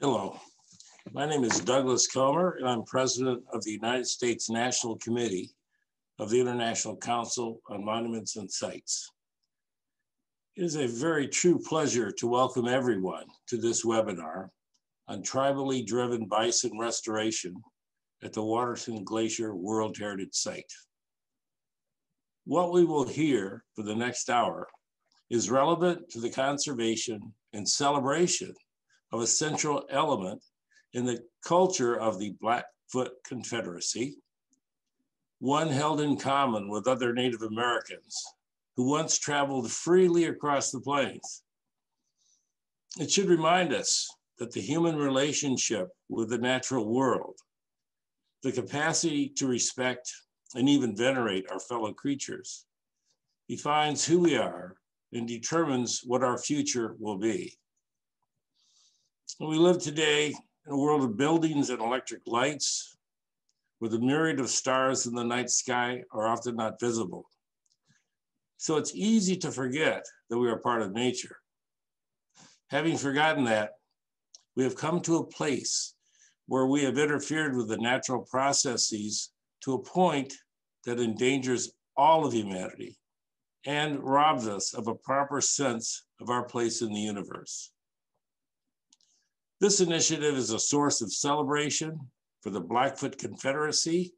Hello, my name is Douglas Comer, and I'm president of the United States National Committee of the International Council on Monuments and Sites. It is a very true pleasure to welcome everyone to this webinar on tribally driven bison restoration at the Waterton Glacier World Heritage Site. What we will hear for the next hour is relevant to the conservation and celebration of a central element in the culture of the Blackfoot Confederacy, one held in common with other Native Americans who once traveled freely across the plains. It should remind us that the human relationship with the natural world, the capacity to respect and even venerate our fellow creatures, defines who we are and determines what our future will be. We live today in a world of buildings and electric lights, where the myriad of stars in the night sky are often not visible. So it's easy to forget that we are part of nature. Having forgotten that, we have come to a place where we have interfered with the natural processes to a point that endangers all of humanity and robs us of a proper sense of our place in the universe. This initiative is a source of celebration for the Blackfoot Confederacy,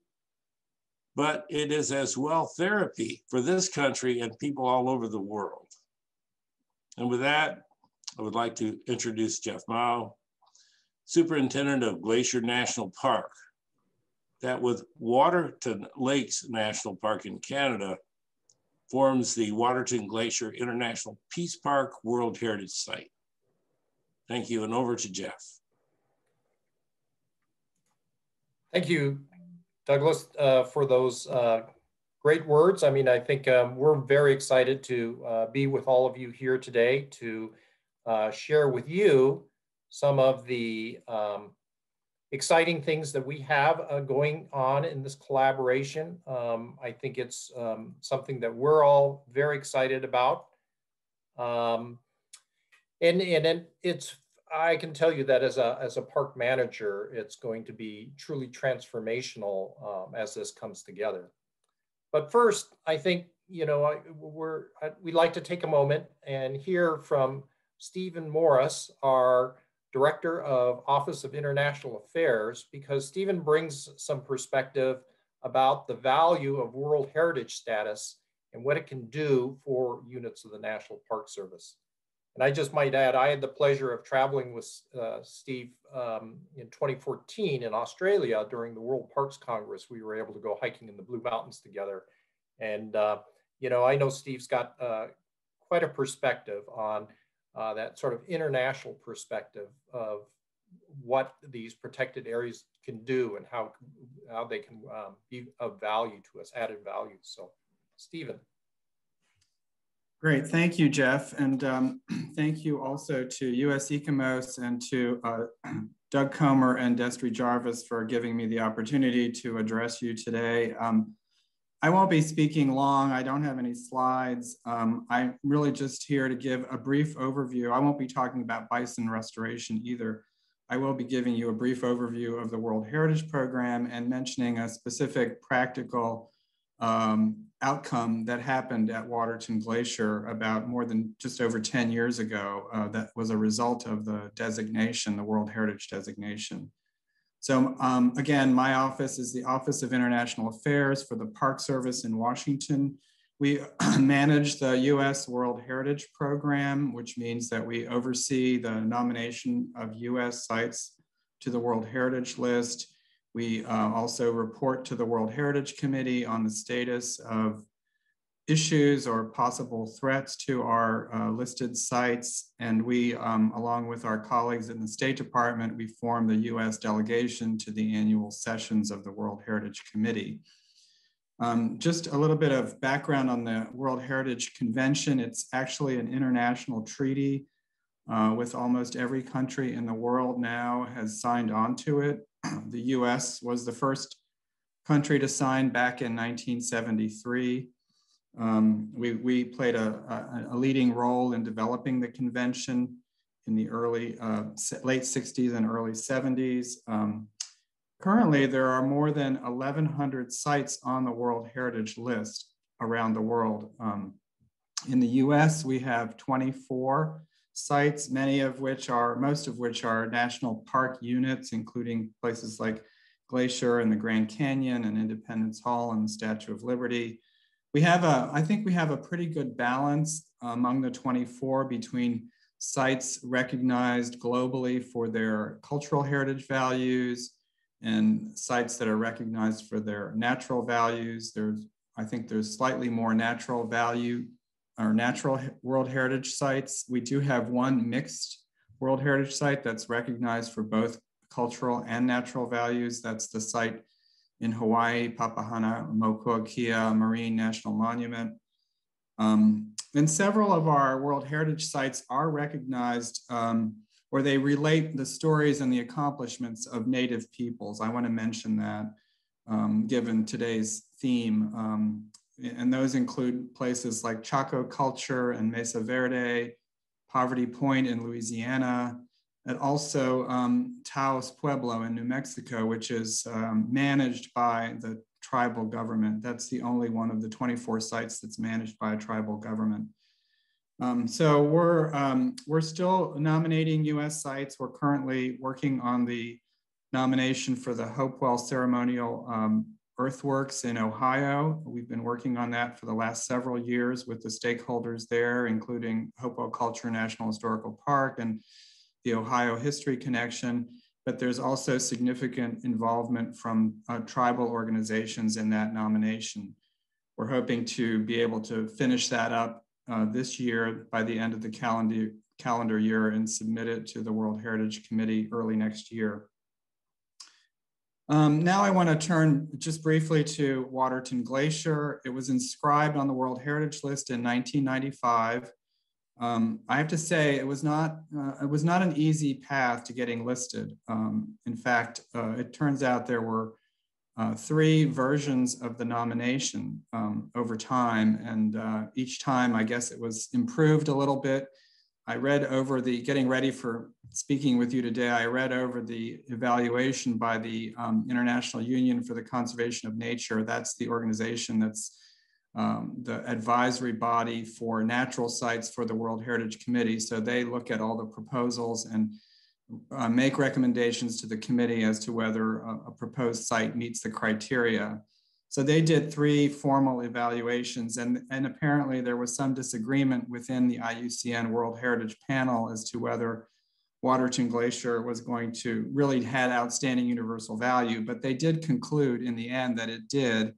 but it is as well therapy for this country and people all over the world. And with that, I would like to introduce Jeff Mow, Superintendent of Glacier National Park, that with Waterton Lakes National Park in Canada, forms the Waterton Glacier International Peace Park World Heritage Site. Thank you, and over to Jeff. Thank you, Douglas, uh, for those uh, great words. I mean, I think um, we're very excited to uh, be with all of you here today to uh, share with you some of the um, exciting things that we have uh, going on in this collaboration. Um, I think it's um, something that we're all very excited about. Um, and and it's I can tell you that as a as a park manager, it's going to be truly transformational um, as this comes together. But first, I think you know we're we'd like to take a moment and hear from Stephen Morris, our Director of Office of International Affairs, because Stephen brings some perspective about the value of World Heritage status and what it can do for units of the National Park Service. And I just might add, I had the pleasure of traveling with uh, Steve um, in 2014 in Australia during the World Parks Congress. We were able to go hiking in the Blue Mountains together. And, uh, you know, I know Steve's got uh, quite a perspective on uh, that sort of international perspective of what these protected areas can do and how, how they can um, be of value to us, added value. So, Stephen. Great, thank you, Jeff. And um, thank you also to US ICOMOS and to uh, Doug Comer and Destry Jarvis for giving me the opportunity to address you today. Um, I won't be speaking long. I don't have any slides. Um, I'm really just here to give a brief overview. I won't be talking about bison restoration either. I will be giving you a brief overview of the World Heritage Program and mentioning a specific practical um, outcome that happened at Waterton Glacier about more than just over 10 years ago uh, that was a result of the designation, the World Heritage designation. So um, again, my office is the Office of International Affairs for the Park Service in Washington. We manage the US World Heritage Program, which means that we oversee the nomination of US sites to the World Heritage List we uh, also report to the World Heritage Committee on the status of issues or possible threats to our uh, listed sites. And we, um, along with our colleagues in the State Department, we form the US delegation to the annual sessions of the World Heritage Committee. Um, just a little bit of background on the World Heritage Convention. It's actually an international treaty uh, with almost every country in the world now has signed on to it. the US was the first country to sign back in 1973. Um, we, we played a, a, a, leading role in developing the convention. in the early, uh, late 60s and early 70s. Um, currently, there are more than 1,100 sites on the World Heritage List around the world. Um, in the US, we have 24 sites, many of which are, most of which are national park units, including places like Glacier and the Grand Canyon and Independence Hall and the Statue of Liberty. We have a, I think we have a pretty good balance among the 24 between sites recognized globally for their cultural heritage values and sites that are recognized for their natural values. There's, I think there's slightly more natural value or natural World Heritage sites. We do have one mixed World Heritage site that's recognized for both cultural and natural values. That's the site in Hawaii, Papahana Papahanaumokuakea Marine National Monument. Um, and several of our World Heritage sites are recognized um, or they relate the stories and the accomplishments of Native peoples. I want to mention that um, given today's theme. And those include places like Chaco Culture and Mesa Verde, Poverty Point in Louisiana, and also um, Taos Pueblo in New Mexico, which is um, managed by the tribal government. That's the only one of the 24 sites that's managed by a tribal government. Um, so we're, um, we're still nominating US sites. We're currently working on the nomination for the Hopewell Ceremonial um, Earthworks in Ohio. We've been working on that for the last several years with the stakeholders there, including Hopewell Culture National Historical Park and the Ohio History Connection but there's also significant involvement from uh, tribal organizations in that nomination. We're hoping to be able to finish that up uh, this year by the end of the calendar, calendar year and submit it to the World Heritage Committee early next year. Um, now I want to turn just briefly to Waterton Glacier. It was inscribed on the World Heritage List in 1995 um, I have to say it was not uh, it was not an easy path to getting listed. Um, in fact, uh, it turns out there were uh, three versions of the nomination um, over time, and uh, each time I guess it was improved a little bit. I read over the getting ready for speaking with you today. I read over the evaluation by the um, International Union for the Conservation of Nature. That's the organization that's um, the advisory body for natural sites for the World Heritage Committee. So they look at all the proposals and uh, make recommendations to the committee as to whether a, a, proposed site meets the criteria. So they did three formal evaluations and, and apparently there was some disagreement within the IUCN World Heritage panel as to whether Waterton Glacier was going to really had outstanding universal value, but they did conclude in the end that it did.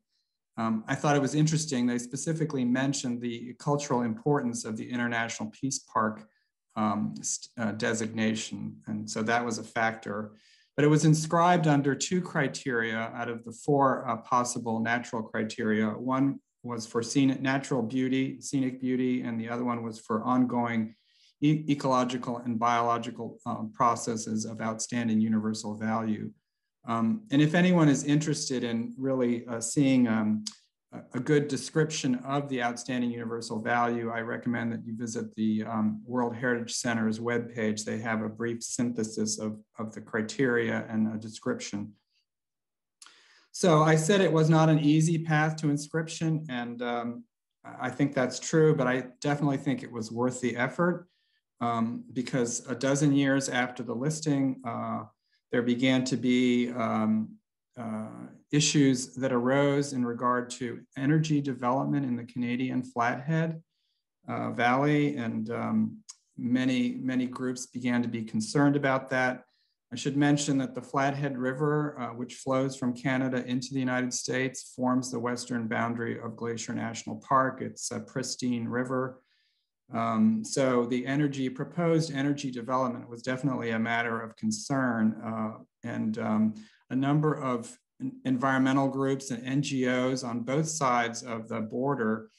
Um, I thought it was interesting. They specifically mentioned the cultural importance of the International Peace Park um, uh, designation. And so that was a factor. But it was inscribed under two criteria out of the four uh, possible natural criteria. One was for scenic, natural beauty, scenic beauty, and the other one was for ongoing e ecological and biological um, processes of outstanding universal value. Um, and if anyone is interested in really uh, seeing um, a good description of the outstanding universal value, I recommend that you visit the um, World Heritage Center's webpage. They have a brief synthesis of, of the criteria and a description. So I said it was not an easy path to inscription, and um, I think that's true, but I definitely think it was worth the effort um, because a dozen years after the listing, uh, there began to be um, issues that arose in regard to energy development in the Canadian Flathead uh, Valley, and um, many, many groups began to be concerned about that. I should mention that the Flathead River, uh, which flows from Canada into the United States, forms the western boundary of Glacier National Park. It's a pristine river. Um, so the energy, proposed energy development was definitely a matter of concern. Uh, and um, a number of environmental groups and NGOs on both sides of the border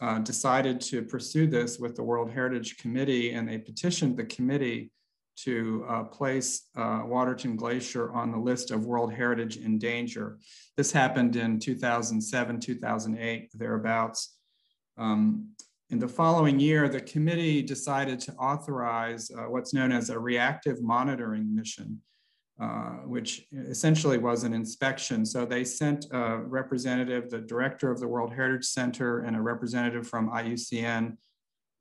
uh, decided to pursue this with the World Heritage Committee, and they petitioned the committee to uh, place uh, Waterton Glacier on the list of World Heritage in danger. This happened in 2007, 2008, thereabouts. Um, in the following year, the committee decided to authorize uh, what's known as a reactive monitoring mission, uh, which essentially was an inspection. So they sent a representative, the director of the World Heritage Center, and a representative from IUCN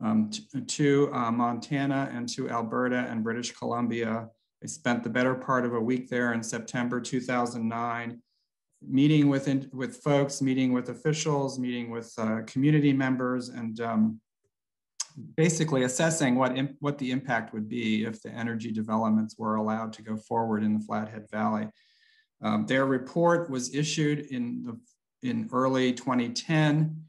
um, to, uh, Montana and to Alberta and British Columbia. They spent the better part of a week there in September 2009 meeting with, with folks, meeting with officials, meeting with uh, community members, and um, basically assessing what, what the impact would be if the energy developments were allowed to go forward in the Flathead Valley. Um, their report was issued in, the, in early 2010.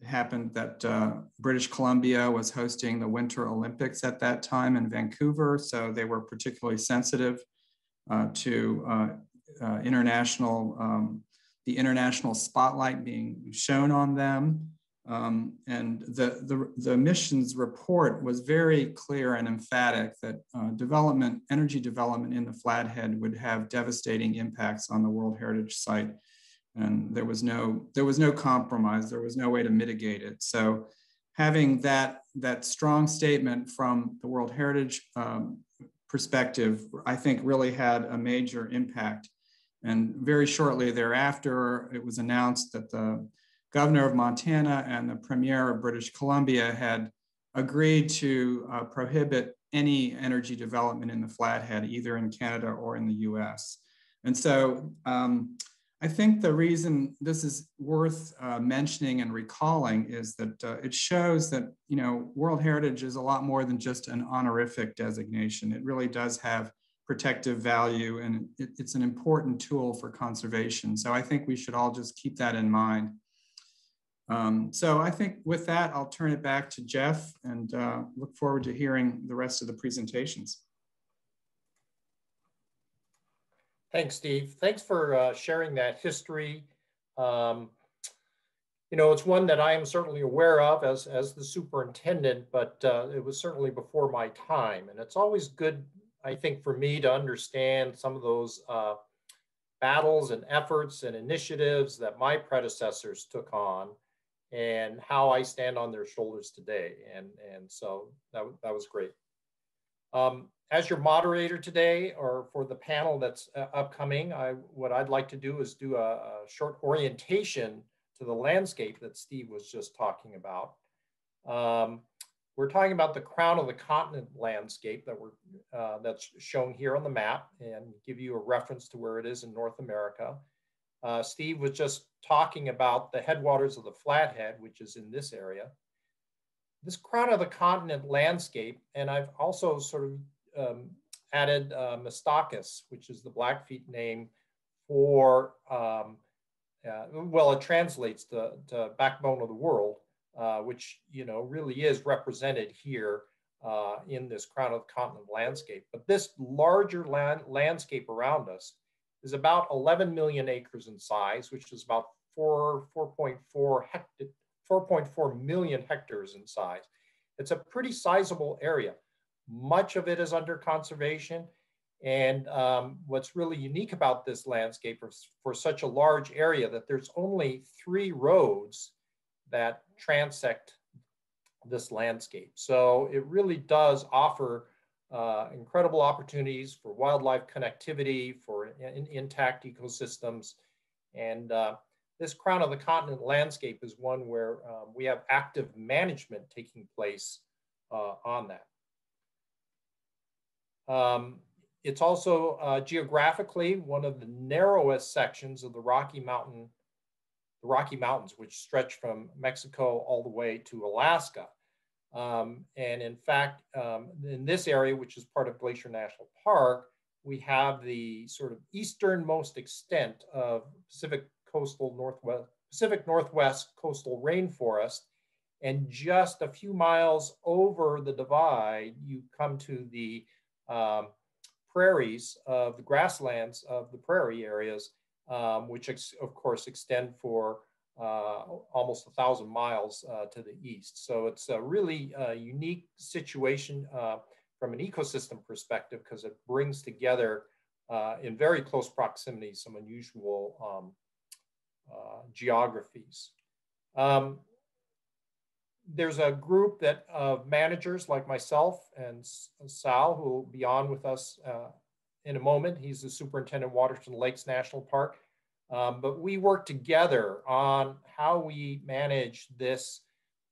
It happened that uh, British Columbia was hosting the Winter Olympics at that time in Vancouver, so they were particularly sensitive uh, to uh, uh, international, um, the international spotlight being shown on them. Um, and the, the, the, missions report was very clear and emphatic that uh, development, energy development in the Flathead would have devastating impacts on the World Heritage Site. And there was no, there was no compromise. There was no way to mitigate it. So having that, that strong statement from the World Heritage um, perspective, I think really had a major impact. And very shortly thereafter, it was announced that the governor of Montana and the premier of British Columbia had agreed to uh, prohibit any energy development in the Flathead, either in Canada or in the US. And so um, I think the reason this is worth uh, mentioning and recalling is that uh, it shows that, you know, World Heritage is a lot more than just an honorific designation. It really does have protective value and it, it's an important tool for conservation. So I think we should all just keep that in mind. Um, so I think with that, I'll turn it back to Jeff and uh, look forward to hearing the rest of the presentations. Thanks, Steve. Thanks for uh, sharing that history. Um, you know, it's one that I am certainly aware of as, as the superintendent, but uh, it was certainly before my time. And it's always good I think for me to understand some of those uh, battles and efforts and initiatives that my predecessors took on and how I stand on their shoulders today. And, and so that, that was great. Um, as your moderator today or for the panel that's uh, upcoming, I, what I'd like to do is do a, a short orientation to the landscape that Steve was just talking about. Um, we're talking about the crown of the continent landscape that we're uh, that's shown here on the map and give you a reference to where it is in North America. Uh, Steve was just talking about the headwaters of the Flathead, which is in this area. This crown of the continent landscape, and I've also sort of um, added uh, which is the Blackfeet name for, um, uh, well, it translates to, to backbone of the world uh, which you know really is represented here uh, in this crown of the continent landscape. But this larger land, landscape around us is about 11 million acres in size, which is about 4, 4.4 hectare, 4.4 million hectares in size. It's a pretty sizable area. Much of it is under conservation. And um, what's really unique about this landscape for, for such a large area that there's only three roads that transect this landscape. So it really does offer uh, incredible opportunities for wildlife connectivity, for in, intact ecosystems. And uh, this crown of the continent landscape is one where um, we have active management taking place uh, on that. Um, it's also uh, geographically one of the narrowest sections of the Rocky Mountain the Rocky Mountains, which stretch from Mexico all the way to Alaska. Um, and in fact, um, in this area, which is part of Glacier National Park, we have the sort of easternmost extent of Pacific coastal Northwest, Pacific Northwest coastal rainforest. And just a few miles over the divide, you come to the um, prairies of the grasslands of the prairie areas um, which of course extend for uh, almost a thousand miles uh, to the east. So it's a really uh, unique situation uh, from an ecosystem perspective because it brings together uh, in very close proximity some unusual um, uh, geographies. Um, there's a group that of managers like myself and Sal who will be on with us in a moment. He's the superintendent of Waterton Lakes National Park. Um, but we work together on how we manage this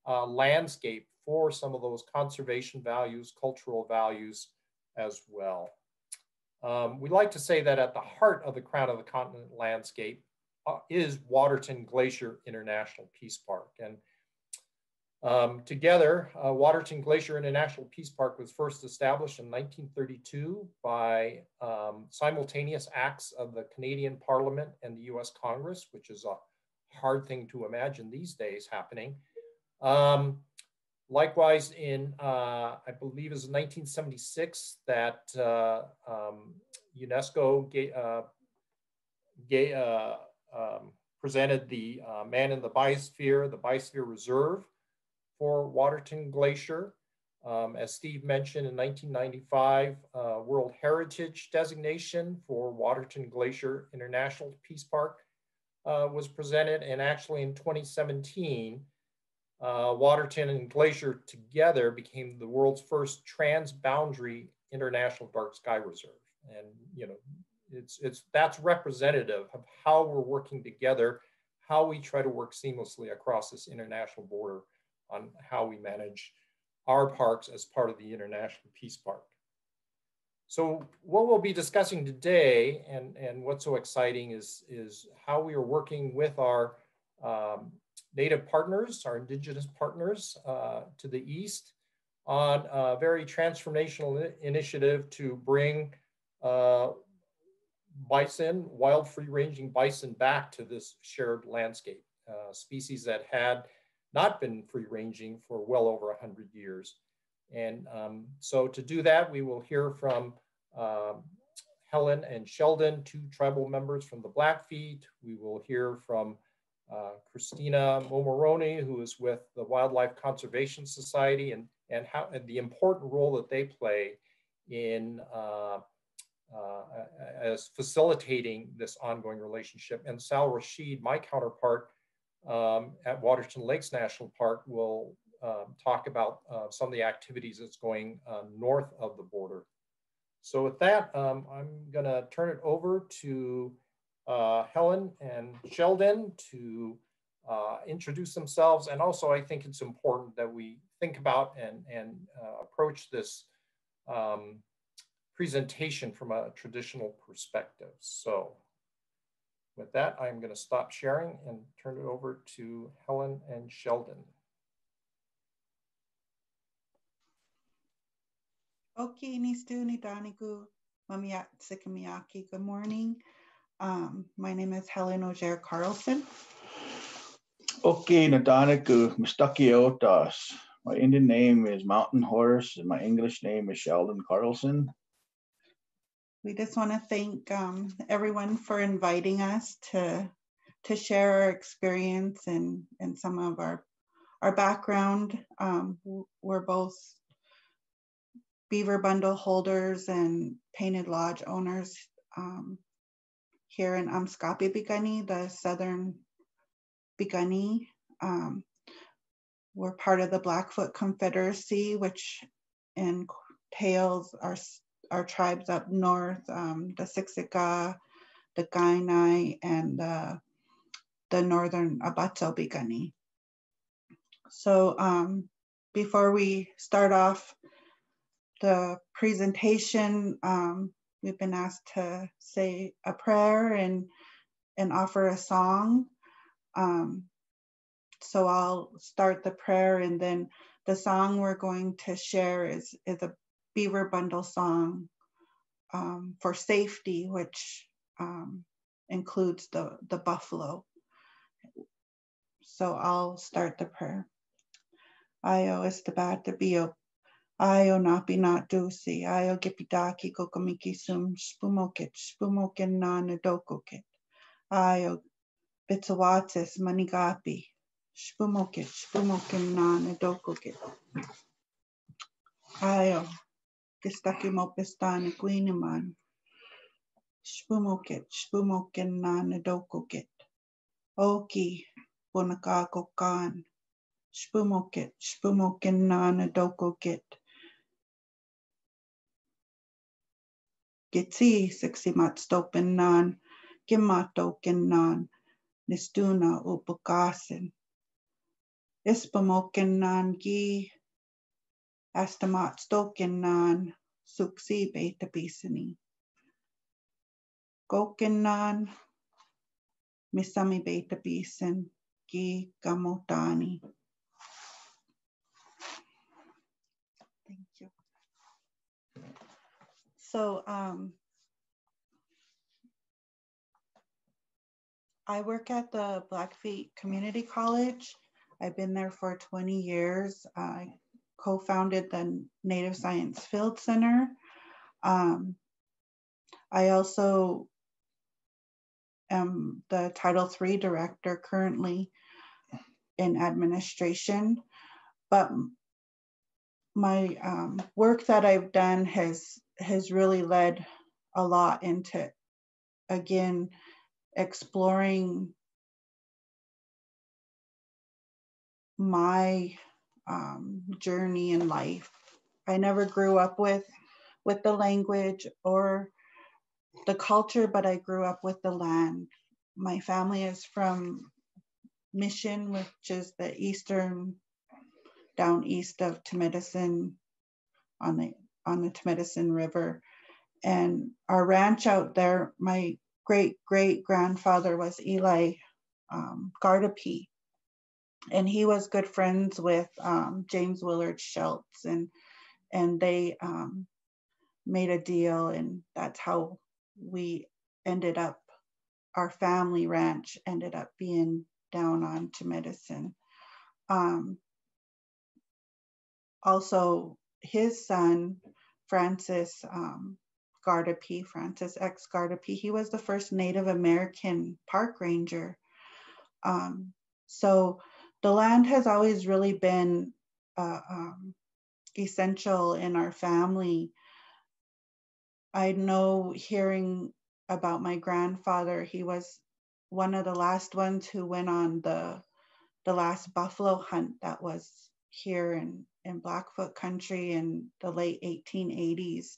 uh, landscape for some of those conservation values, cultural values as well. Um, we like to say that at the heart of the crown of the continent landscape uh, is Waterton Glacier International Peace Park. And um, together, uh, Waterton Glacier International Peace Park was first established in 1932 by um, simultaneous acts of the Canadian Parliament and the US Congress, which is a hard thing to imagine these days happening. Um, likewise, in uh, I believe it was 1976 that uh, um, UNESCO gave, uh, gave, uh, um, presented the uh, Man in the Biosphere, the Biosphere Reserve, for Waterton Glacier. Um, as Steve mentioned, in 1995, uh, World Heritage designation for Waterton Glacier International Peace Park uh, was presented. And actually in 2017, uh, Waterton and Glacier together became the world's first transboundary international dark sky reserve. And, you know, it's, it's, that's representative of how we're working together, how we try to work seamlessly across this international border on how we manage our parks as part of the International Peace Park. So what we'll be discussing today and, and what's so exciting is, is how we are working with our um, native partners, our indigenous partners uh, to the east on a very transformational initiative to bring uh, bison, wild free ranging bison back to this shared landscape, uh, species that had not been free ranging for well over 100 years. And um, so to do that, we will hear from um, Helen and Sheldon, two tribal members from the Blackfeet. We will hear from uh, Cristina Mormorunni, who is with the Wildlife Conservation Society and, and, how, and the important role that they play in uh, uh, as facilitating this ongoing relationship. And Sal Rasheed, my counterpart, um, at Waterton Lakes National Park will um, talk about uh, some of the activities that's going uh, north of the border. So with that, um, I'm gonna turn it over to uh, Helen and Sheldon to uh, introduce themselves. And also I think it's important that we think about and, and uh, approach this um, presentation from a traditional perspective. So with that, I'm going to stop sharing and turn it over to Helen and Sheldon. Okay, Nistu Nidanigu Mamiat Sikamiaki. Good morning. Um, my name is Helen Augare Carlson. Okay, Nadaniku Mustaki Otas. My Indian name is Mountain Horse and my English name is Sheldon Carlson we just want to thank um, everyone for inviting us to to share our experience and and some of our our background. Um, we're both beaver bundle holders and painted lodge owners um, here in Amskapi Piikani, the southern Piikani. Um, we're part of the Blackfoot Confederacy, which entails our our tribes up north, um, the Siksika, the Kainai, and the, the northern Abatso Piikani. So um, before we start off the presentation, um, we've been asked to say a prayer and, and offer a song. Um, so I'll start the prayer and then the song we're going to share is, is a Beaver Bundle song um, for safety, which um, includes the, the buffalo. So I'll start the prayer. Ayo estabata bio. Ayo napi not dusi. Ayo gipidaki kokomiki sum spumokit. Spumokin na nadokokit. Ayo bitsawatis manigapi. Spumokit. Spumokin na nadokokit. Ayo que está que mau pestaan e kuini man. Spumoket, spumoken naan e doukoket. Oki, puna kaako. Spumoket, spumoken naan e doukoket. Getsi, seksi mat stopen naan, kimatouken naan, nestuna upukaasen. Espamokennaan ki beta bisini. Gokin nan, misami beta bisin, gi gamotani. Thank you. So um, I work at the Blackfeet Community College. I've been there for 20 years. I co-founded the Native Science Field Center. Um, I also am the Title III director currently in administration, but my um, work that I've done has has really led a lot into again exploring my um, journey in life. I never grew up with with the language or the culture, but I grew up with the land. My family is from Mission, which is the eastern, down east of Medicine on the on the Medicine River. And our ranch out there, my great great grandfather was Eli um, Guardipee. And he was good friends with um, James Willard Schultz, and and they um, made a deal, and that's how we ended up. Our family ranch ended up being down on to medicine. Um, also, his son, Francis um, Guardipee, Francis X. Guardipee, he was the first Native American park ranger. Um, so the land has always really been uh, um, essential in our family. I know hearing about my grandfather, he was one of the last ones who went on the the last buffalo hunt that was here in in Blackfoot country in the late 1880s.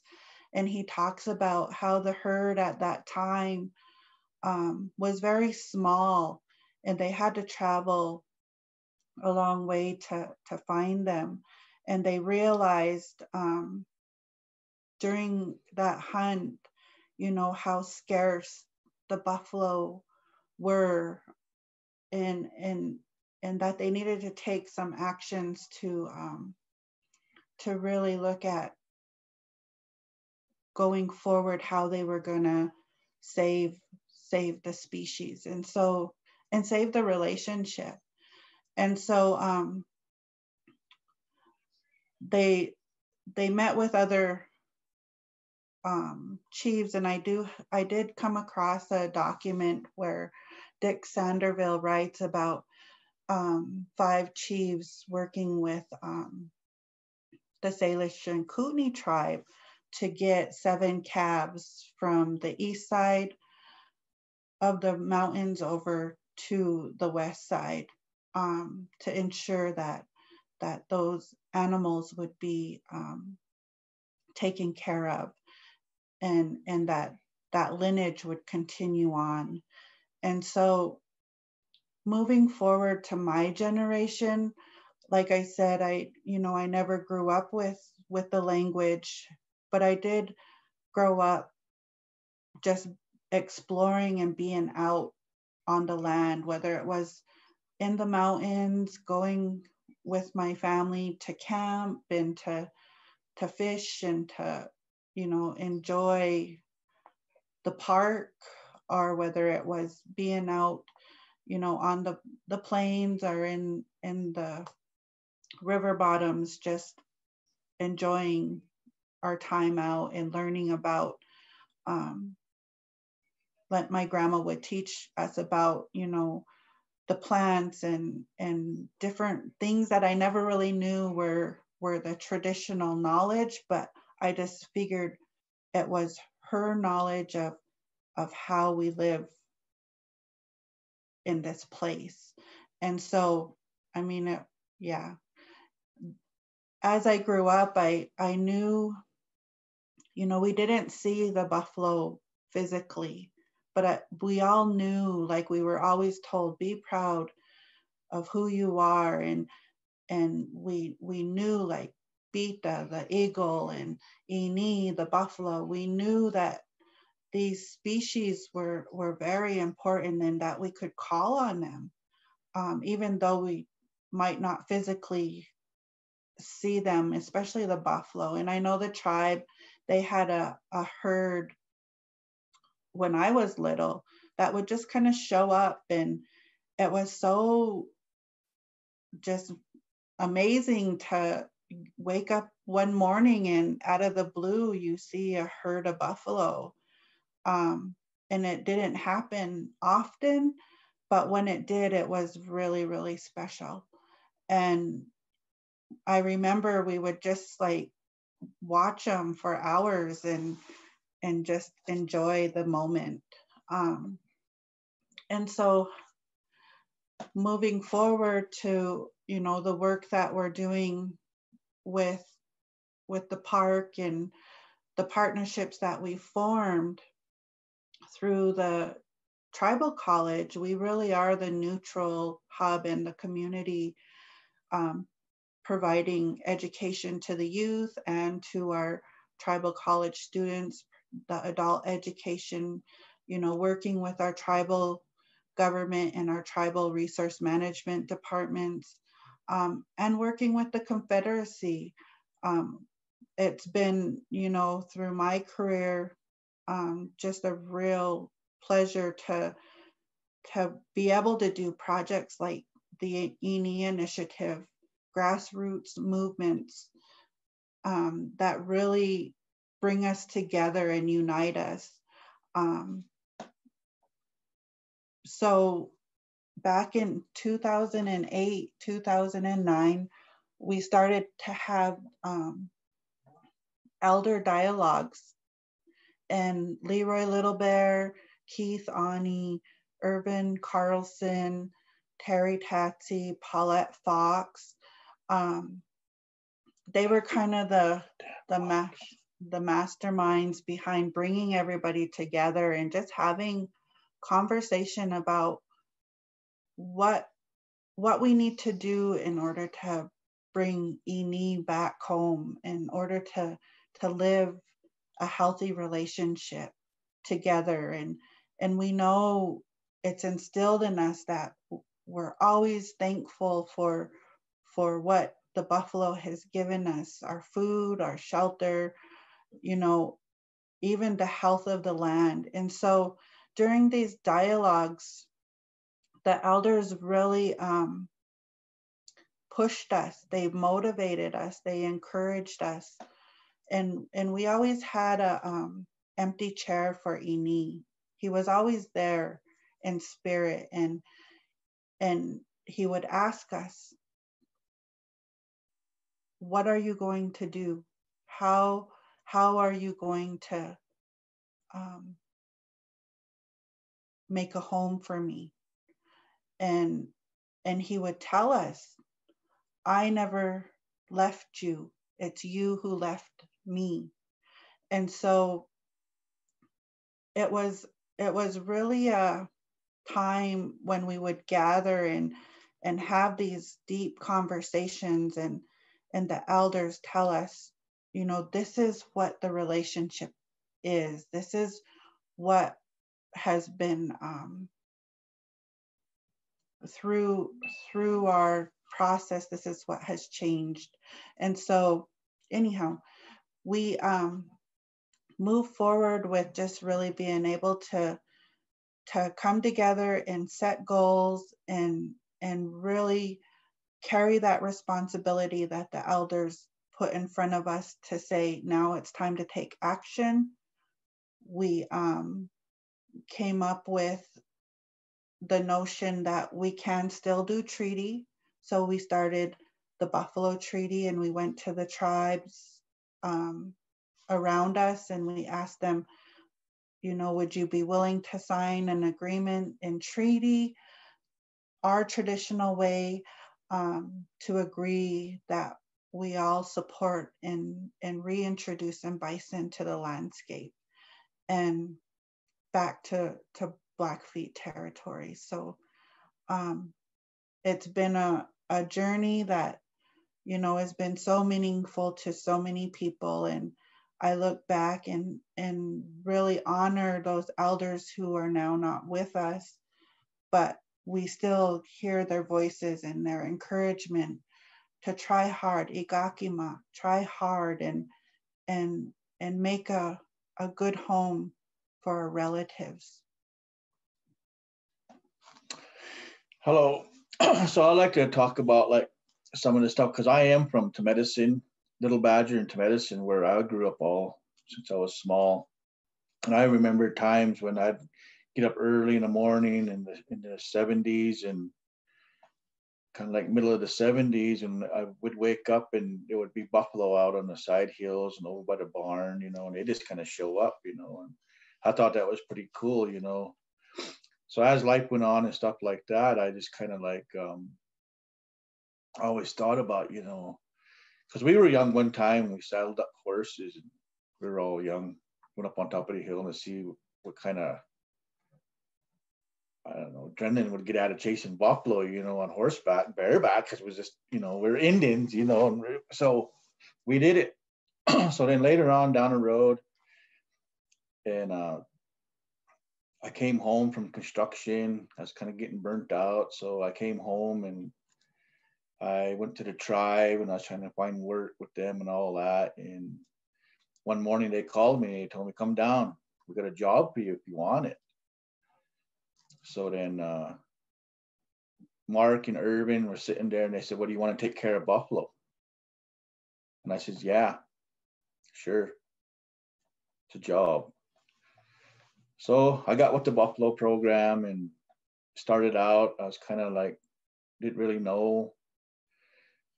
And he talks about how the herd at that time um, was very small and they had to travel a long way to, to find them. And they realized um, during that hunt, you know, how scarce the buffalo were and and and that they needed to take some actions to um, to really look at going forward how they were going to save save the species and so and save the relationship and so um, they they met with other um, chiefs and i do i did come across a document where dick sanderville writes about um, five chiefs working with um, the Salish and Kootenai tribe to get seven calves from the east side of the mountains over to the west side um, to ensure that that those animals would be um, taken care of and and that that lineage would continue on. And so moving forward to my generation, like I said, I, you know, I never grew up with with the language, but I did grow up just exploring and being out on the land, whether it was in the mountains, going with my family to camp and to to fish and to, you know, enjoy the park or whether it was being out you know, on the, the plains or in, in the river bottoms, just enjoying our time out and learning about um, what my grandma would teach us about, you know, the plants and and different things that I never really knew were were the traditional knowledge, but I just figured it was her knowledge of of how we live in this place. And so, I mean, it, yeah. As I grew up, I I knew, you know, we didn't see the buffalo physically, but I, we all knew, like we were always told, be proud of who you are, and and we we knew like Beta, the eagle, and Iinnii, the buffalo. We knew that these species were were very important and that we could call on them, um, even though we might not physically see them, especially the buffalo. And I know the tribe, they had a, a herd when I was little that would just kind of show up and it was so just amazing to wake up one morning and out of the blue you see a herd of buffalo um, and it didn't happen often but when it did it was really really special. And i remember we would just like watch them for hours and and just enjoy the moment. Um, and so moving forward to you know the work that we're doing with with the park and the partnerships that we formed through the tribal college we really are the neutral hub in the community um, providing education to the youth and to our tribal college students the adult education you know working with our tribal government and our tribal resource management departments um, and working with the Confederacy. Um, it's been, you know, through my career, um, just a real pleasure to to be able to do projects like the Iinnii initiative, grassroots movements um, that really bring us together and unite us. Um, so back in 2008, 2009, we started to have um, elder dialogues. And Leroy Little Bear, Keith Aune, Urban Carlson, Terry Tatsey, Paulette Fox, um, they were kind of the the ma- the masterminds behind bringing everybody together and just having conversation about what what we need to do in order to bring Iinnii back home, in order to to live a healthy relationship together, and and we know it's instilled in us that we're always thankful for for what the buffalo has given us our food our shelter you know even the health of the land. And so during these dialogues the elders really um, pushed us they motivated us they encouraged us. And and we always had a um, empty chair for iinnii he was always there in spirit and and he would ask us what are you going to do? How how are you going to um, make a home for me? And and he would tell us i never left you. It's you who left me. And so it was it was really a time when we would gather and and have these deep conversations and and the elders tell us you know this is what the relationship is. This is what has been um, through through our process this is what has changed. And so anyhow we um, move forward with just really being able to to come together and set goals and and really carry that responsibility that the elders put in front of us to say now it's time to take action we um, came up with the notion that we can still do treaty. So we started the Buffalo Treaty and we went to the tribes um, around us and we asked them, you know, would you be willing to sign an agreement in treaty, our traditional way, um, to agree that we all support in in reintroducing bison to the landscape and back to to Blackfeet territory. So um, it's been a, a journey that you know has been so meaningful to so many people and I look back and and really honor those elders who are now not with us, but we still hear their voices and their encouragement to try hard, igakima, try hard and and and make a, a good home for our relatives. Hello. so I like to talk about like some of the stuff because I am from Medicine, Little Badger and Medicine, where I grew up all since I was small. And I remember times when I'd get up early in the morning in the in the 70s and kind of like middle of the 70s and I would wake up and there would be buffalo out on the side hills and over by the barn, you know, and they just kind of show up, you know, and I thought that was pretty cool, you know. So as life went on and stuff like that, I just kind of like um I always thought about, you know, because we were young one time, we saddled up horses and we were all young, went up on top of the hill to see what kind of I don't know, Drennan would get out of chasing buffalo, you know, on horseback, bareback, because was just, you know, we're Indians, you know, and so we did it. so then later on down the road, and uh, I came home from construction. I was kind of getting burnt out, so I came home and I went to the tribe and I was trying to find work with them and all that. And one morning they called me. They told me, "Come down. We got a job for you if you want it." So then uh, Mark and Irvin were sitting there and they said, What do you want to take care of Buffalo? And I said, Yeah, sure. It's a job. So I got with the Buffalo program and started out. I was kind of like, didn't really know,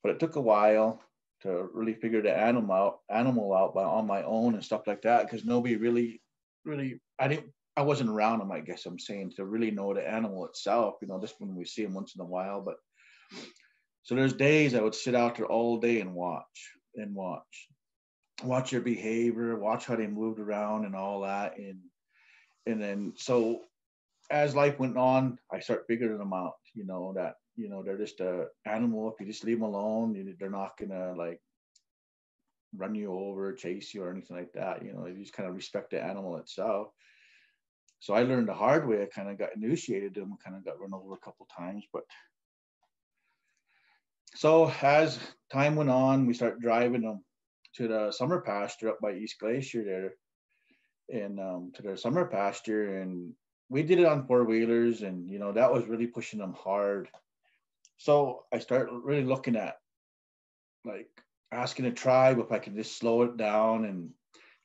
but it took a while to really figure the animal out, animal out by on my own and stuff like that because nobody really, really, I didn't I wasn't around them, I guess I'm saying, to really know the animal itself. You know, just when we see them once in a while. But so there's days I would sit out there all day and watch and watch, watch their behavior, watch how they moved around and all that. And and then so as life went on, I start figuring them out. You know that you know they're just a animal. If you just leave them alone, they're not gonna like run you over, chase you, or anything like that. You know, you just kind of respect the animal itself so I learned the hard way. I kind of got initiated them, kind of got run over a couple times. But so as time went on, we started driving them to the summer pasture up by East Glacier there, and um, to their summer pasture, and we did it on four wheelers, and you know that was really pushing them hard. So I started really looking at like asking a tribe if I could just slow it down and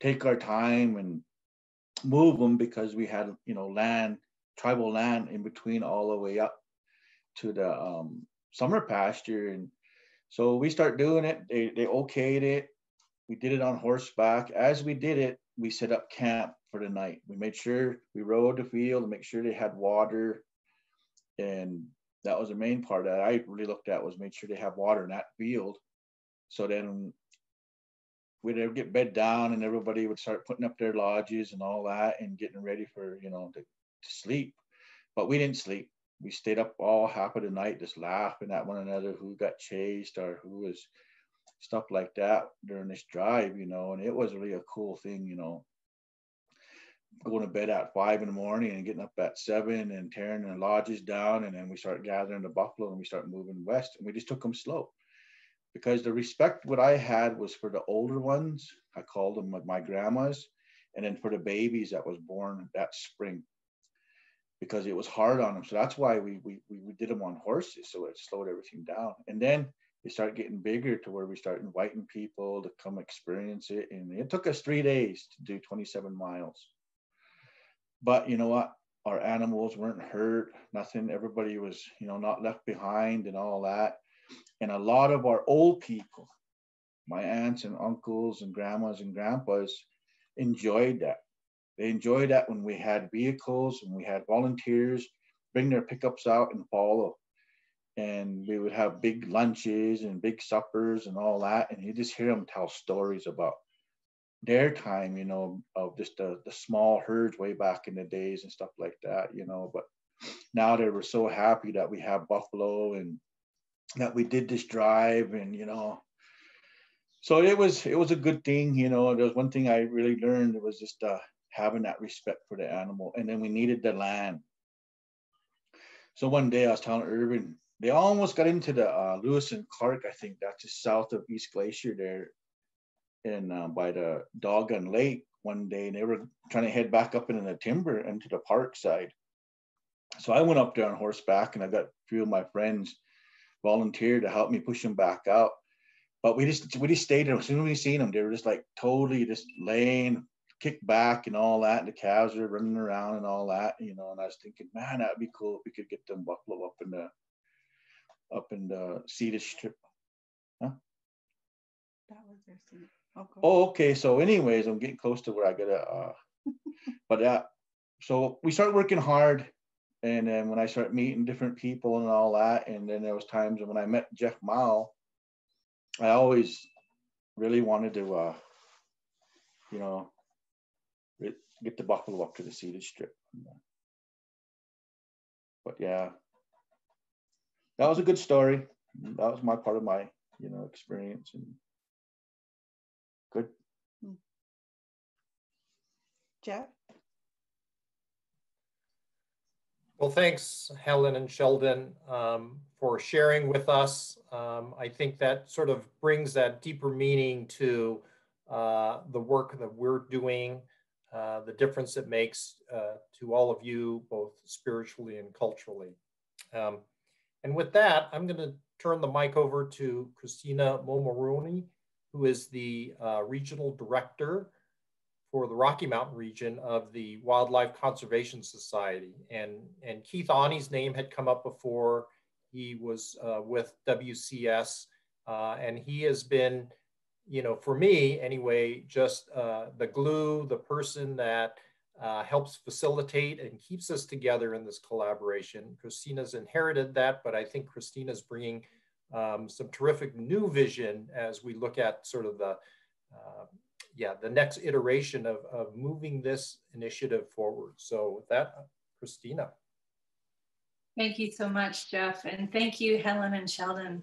take our time and move them because we had you know land tribal land in between all the way up to the um, summer pasture. And so we start doing it. They, they okayed it. We did it on horseback. As we did it we set up camp for the night. We made sure we rode the field and make sure they had water. And that was the main part that i really looked at was make sure they have water in that field. So then we'd get bed down and everybody would start putting up their lodges and all that and getting ready for you know to, to sleep. But we didn't sleep. We stayed up all half of the night just laughing at one another who got chased or who was stuff like that during this drive you know and it was really a cool thing you know. Going to bed at five in the morning and getting up at seven and tearing the lodges down and then we start gathering the buffalo and we start moving west and we just took them slow because the respect what I had was for the older ones. I called them my grandmas, and then for the babies that was born that spring, because it was hard on them. So that's why we we we did them on horses, so it slowed everything down. And then they start getting bigger to where we start inviting people to come experience it. And it took us three days to do 27 miles. But you know what? Our animals weren't hurt, nothing. Everybody was, you know, not left behind and all that and a lot of our old people, my aunts and uncles and grandmas and grandpas, enjoyed that. They enjoyed that when we had vehicles and we had volunteers bring their pickups out and follow. and we would have big lunches and big suppers and all that. And you just hear them tell stories about their time, you know, of just the, the small herds way back in the days and stuff like that, you know. But now they were so happy that we have buffalo and that we did this drive and you know. So it was it was a good thing you know. There was one thing i really learned it was just uh, having that respect for the animal and then we needed the land. So one day i was telling Irvin they almost got into the uh, lewis and clark i think that's just south of east glacier there. And uh, by the doggone lake one day they were trying to head back up into the timber into the park side. So I went up there on horseback and I got a few of my friends volunteered to help me push them back out. But we just we just stayed there. As soon as we seen them, they were just like totally just laying, kicked back and all that. And the calves were running around and all that, you know. And I was thinking, man, that'd be cool if we could get them buffalo up in the up in the Cedar Strip. Huh? That was their. Oh, oh, okay. So, anyways, I'm getting close to where I gotta. Uh, but uh, so we started working hard and then when I started meeting different people and all that, and then there was times when I met Jeff Mow, I always really wanted to, uh, you know, get the buffalo up to the Cedar Strip. But yeah, that was a good story. That was my part of my, you know, experience and good. Hmm. Jeff? Well, thanks, Helen and Sheldon, um, for sharing with us. Um, I think that sort of brings that deeper meaning to uh, the work that we're doing, uh, the difference it makes uh, to all of you, both spiritually and culturally. Um, and with that, I'm going to turn the mic over to Cristina Mormorunni, who is the uh, regional director for the Rocky Mountain region of the Wildlife Conservation Society. And, and Keith Aune's name had come up before. He was uh, with WCS, uh, and he has been, you know, for me anyway, just uh, the glue, the person that uh, helps facilitate and keeps us together in this collaboration. Cristina's inherited that, but I think Cristina's bringing um, some terrific new vision as we look at sort of the uh, yeah, the next iteration of, of moving this initiative forward. So with that, Cristina. Thank you so much, Jeff. And thank you, Helen and Sheldon,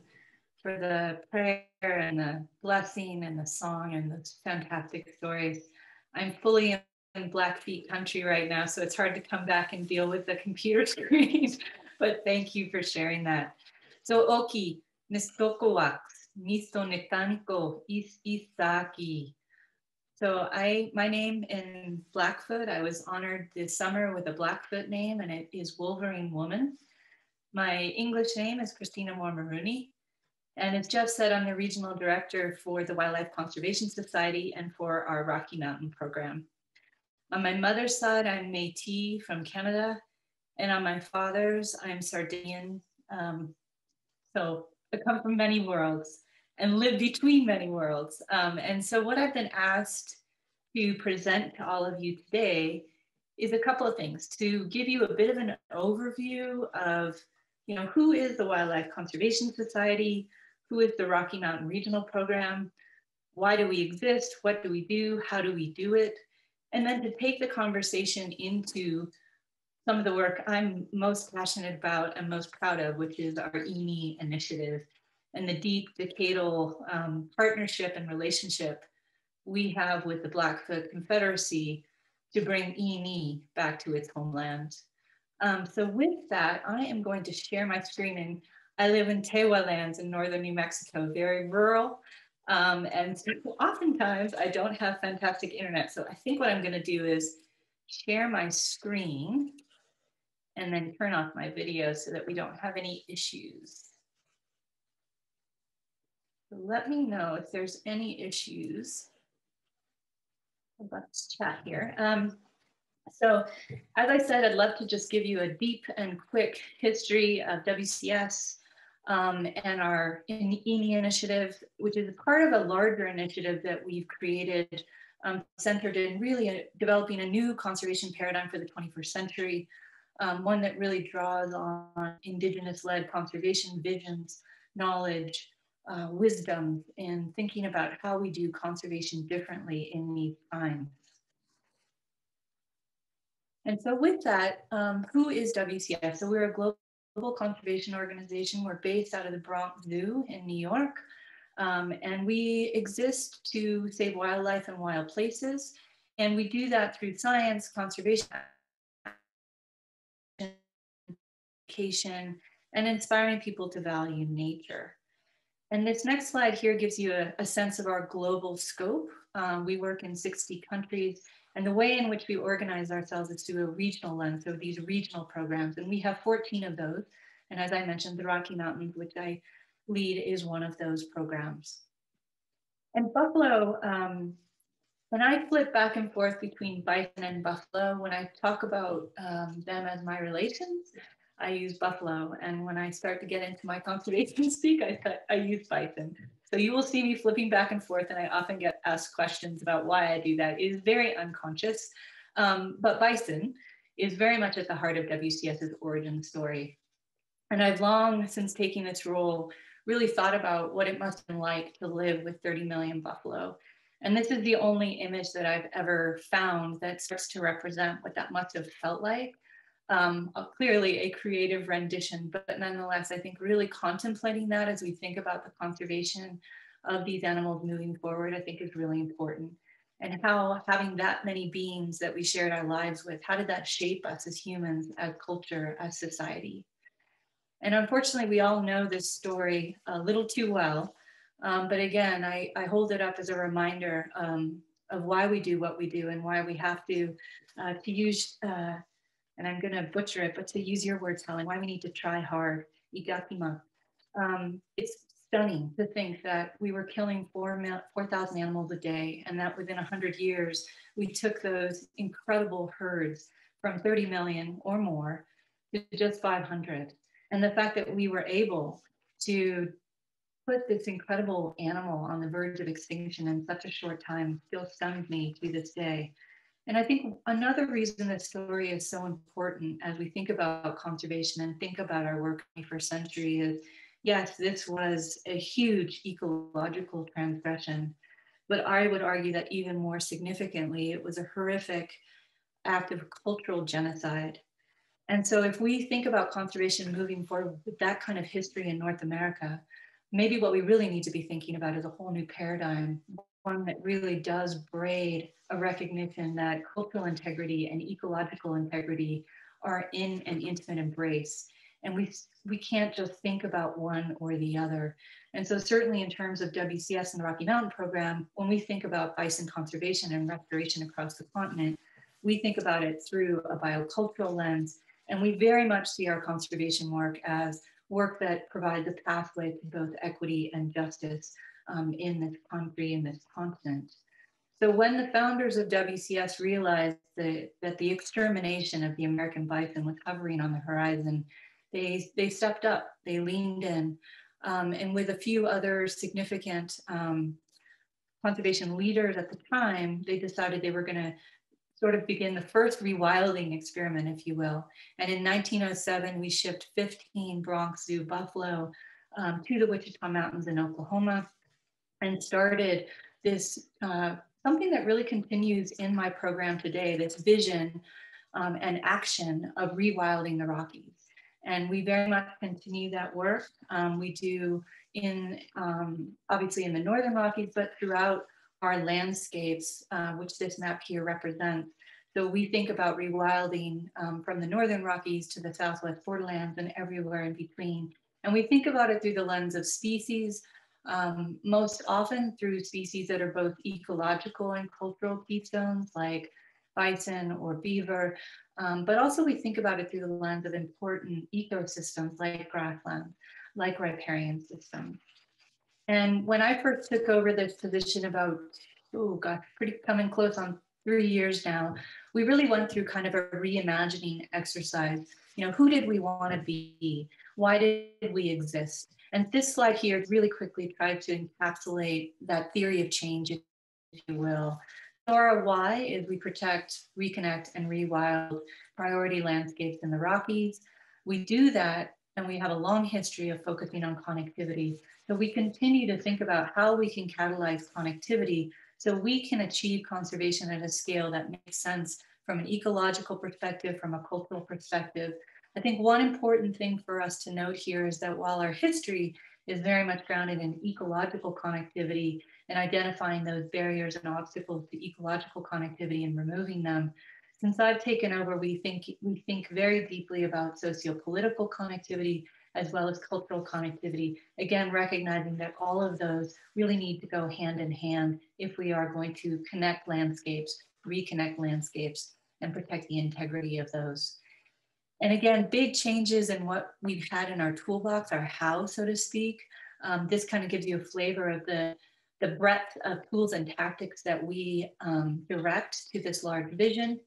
for the prayer and the blessing and the song and those fantastic stories. I'm fully in Blackfeet country right now, so it's hard to come back and deal with the computer screen, but thank you for sharing that. So Oki, Nistokowak, Nisto Netaniko, Is Isaki, so I, my name in Blackfoot, I was honored this summer with a Blackfoot name and it is Wolverine Woman. My English name is Cristina Mormorunni. And as Jeff said, I'm the regional director for the Wildlife Conservation Society and for our Rocky Mountain program. On my mother's side, I'm Métis from Canada. And on my father's, I'm Sardinian. Um, so I come from many worlds and live between many worlds. Um, and so, what I've been asked to present to all of you today is a couple of things to give you a bit of an overview of you know who is the wildlife conservation society? Who is the rocky mountain regional program? Why do we exist? What do we do? How do we do it? And then to take the conversation into some of the work i'm most passionate about and most proud of which is our Iinnii initiative and the deep decadal um, partnership and relationship we have with the Blackfoot Confederacy to bring Iinnii back to its homeland. Um, so with that, I am going to share my screen and I live in Tewa lands in northern New Mexico, very rural. Um, and so oftentimes I don't have fantastic internet. So I think what I'm gonna do is share my screen and then turn off my video so that we don't have any issues. Let me know if there's any issues. Let's chat here. Um, so as I said, I'd love to just give you a deep and quick history of WCS um, and our Iinnii initiative, which is part of a larger initiative that we've created um, centered in really a, developing a new conservation paradigm for the 21st century. um, one that really draws on indigenous-led conservation visions, knowledge, uh, wisdom in thinking about how we do conservation differently in these times. And so with that, um, who is WCS? So we're a global conservation organization. We're based out of the Bronx Zoo in New York. Um, and we exist to save wildlife and wild places. And we do that through science, conservation, education, and inspiring people to value nature. And this next slide here gives you a, a sense of our global scope. Um, we work in 60 countries and the way in which we organize ourselves is through a regional lens, so these regional programs. And we have 14 of those. And as I mentioned, the Rocky Mountains, which I lead, is one of those programs. And buffalo, um, when I flip back and forth between bison and buffalo, when I talk about um, them as my relations, I use buffalo. And when I start to get into my conservation speak, I, I use bison. So you will see me flipping back and forth, and I often get asked questions about why I do that. It is very unconscious, um, but bison is very much at the heart of WCS's origin story. And I've long since taking this role really thought about what it must have been like to live with 30 million buffalo. And this is the only image that I've ever found that starts to represent what that must have felt like um, clearly a creative rendition, but nonetheless, I think really contemplating that as we think about the conservation of these animals moving forward, I think is really important. And how having that many beings that we shared our lives with, how did that shape us as humans, as culture, as society? And unfortunately, we all know this story a little too well. Um, but again, I, I, hold it up as a reminder um, of why we do what we do and why we have to, uh, to use uh, and I'm going to butcher it, but to use your words, Helen, why we need to try hard. Um, it's stunning to think that we were killing 4,000 4, animals a day, and that within 100 years, we took those incredible herds from 30 million or more to just 500. And the fact that we were able to put this incredible animal on the verge of extinction in such a short time still stuns me to this day. And I think another reason this story is so important as we think about conservation and think about our work in the 21st century is yes, this was a huge ecological transgression, but I would argue that even more significantly, it was a horrific act of cultural genocide. And so if we think about conservation moving forward with that kind of history in North America, maybe what we really need to be thinking about is a whole new paradigm, one that really does braid a recognition that cultural integrity and ecological integrity are in an intimate embrace. And we, we can't just think about one or the other. And so certainly in terms of WCS and the Rocky Mountain Program, when we think about bison conservation and restoration across the continent, we think about it through a biocultural lens. And we very much see our conservation work as work that provides a pathway to both equity and justice um, in this country, in this continent. So when the founders of WCS realized that, that the extermination of the American bison was hovering on the horizon, they, they stepped up, they leaned in, um, and with a few other significant um, conservation leaders at the time, they decided they were going to sort of begin the first rewilding experiment, if you will. And in 1907, we shipped 15 Bronx Zoo buffalo um, to the Wichita Mountains in Oklahoma and started this uh, something that really continues in my program today, this vision um, and action of rewilding the Rockies. And we very much continue that work. Um, we do in, um, obviously in the Northern Rockies, but throughout our landscapes, uh, which this map here represents. So we think about rewilding um, from the Northern Rockies to the Southwest borderlands and everywhere in between. And we think about it through the lens of species, um, most often through species that are both ecological and cultural keystones like bison or beaver, um, but also we think about it through the lens of important ecosystems like grassland, like riparian systems. And when I first took over this position about, oh gosh, pretty coming close on three years now, we really went through kind of a reimagining exercise. You know, who did we want to be? Why did we exist? And this slide here really quickly tried to encapsulate that theory of change, if you will. our why is we protect, reconnect, and rewild priority landscapes in the Rockies. We do that, and we have a long history of focusing on connectivity. So we continue to think about how we can catalyze connectivity so we can achieve conservation at a scale that makes sense from an ecological perspective, from a cultural perspective. I think one important thing for us to note here is that while our history is very much grounded in ecological connectivity and identifying those barriers and obstacles to ecological connectivity and removing them, since I've taken over, we think we think very deeply about socio-political connectivity as well as cultural connectivity. Again, recognizing that all of those really need to go hand in hand if we are going to connect landscapes, reconnect landscapes, and protect the integrity of those. And again, big changes in what we've had in our toolbox, our how, so to speak. Um, this kind of gives you a flavor of the, the breadth of tools and tactics that we um, direct to this large vision.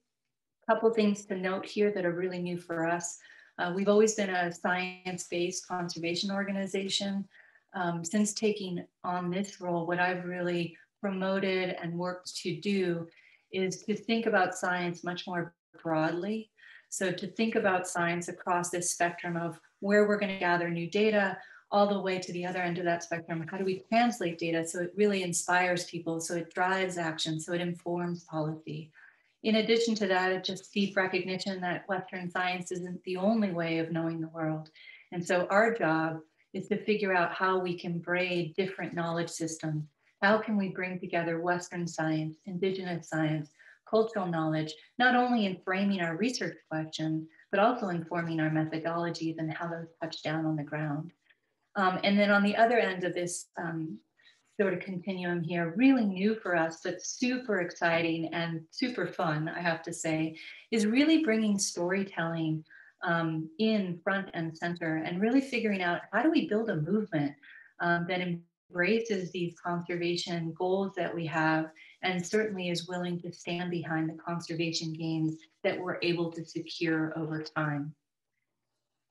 A couple things to note here that are really new for us. Uh, we've always been a science-based conservation organization. Um, since taking on this role, what I've really promoted and worked to do is to think about science much more broadly. So to think about science across this spectrum of where we're going to gather new data, all the way to the other end of that spectrum. How do we translate data so it really inspires people, so it drives action, so it informs policy? In addition to that, it's just deep recognition that Western science isn't the only way of knowing the world. And so our job is to figure out how we can braid different knowledge systems. How can we bring together Western science, indigenous science, cultural knowledge, not only in framing our research questions, but also informing our methodologies and how those touch down on the ground. Um, and then on the other end of this um, sort of continuum here, really new for us, but super exciting and super fun, I have to say, is really bringing storytelling um, in front and center and really figuring out how do we build a movement um, that embraces these conservation goals that we have and certainly is willing to stand behind the conservation gains that we're able to secure over time.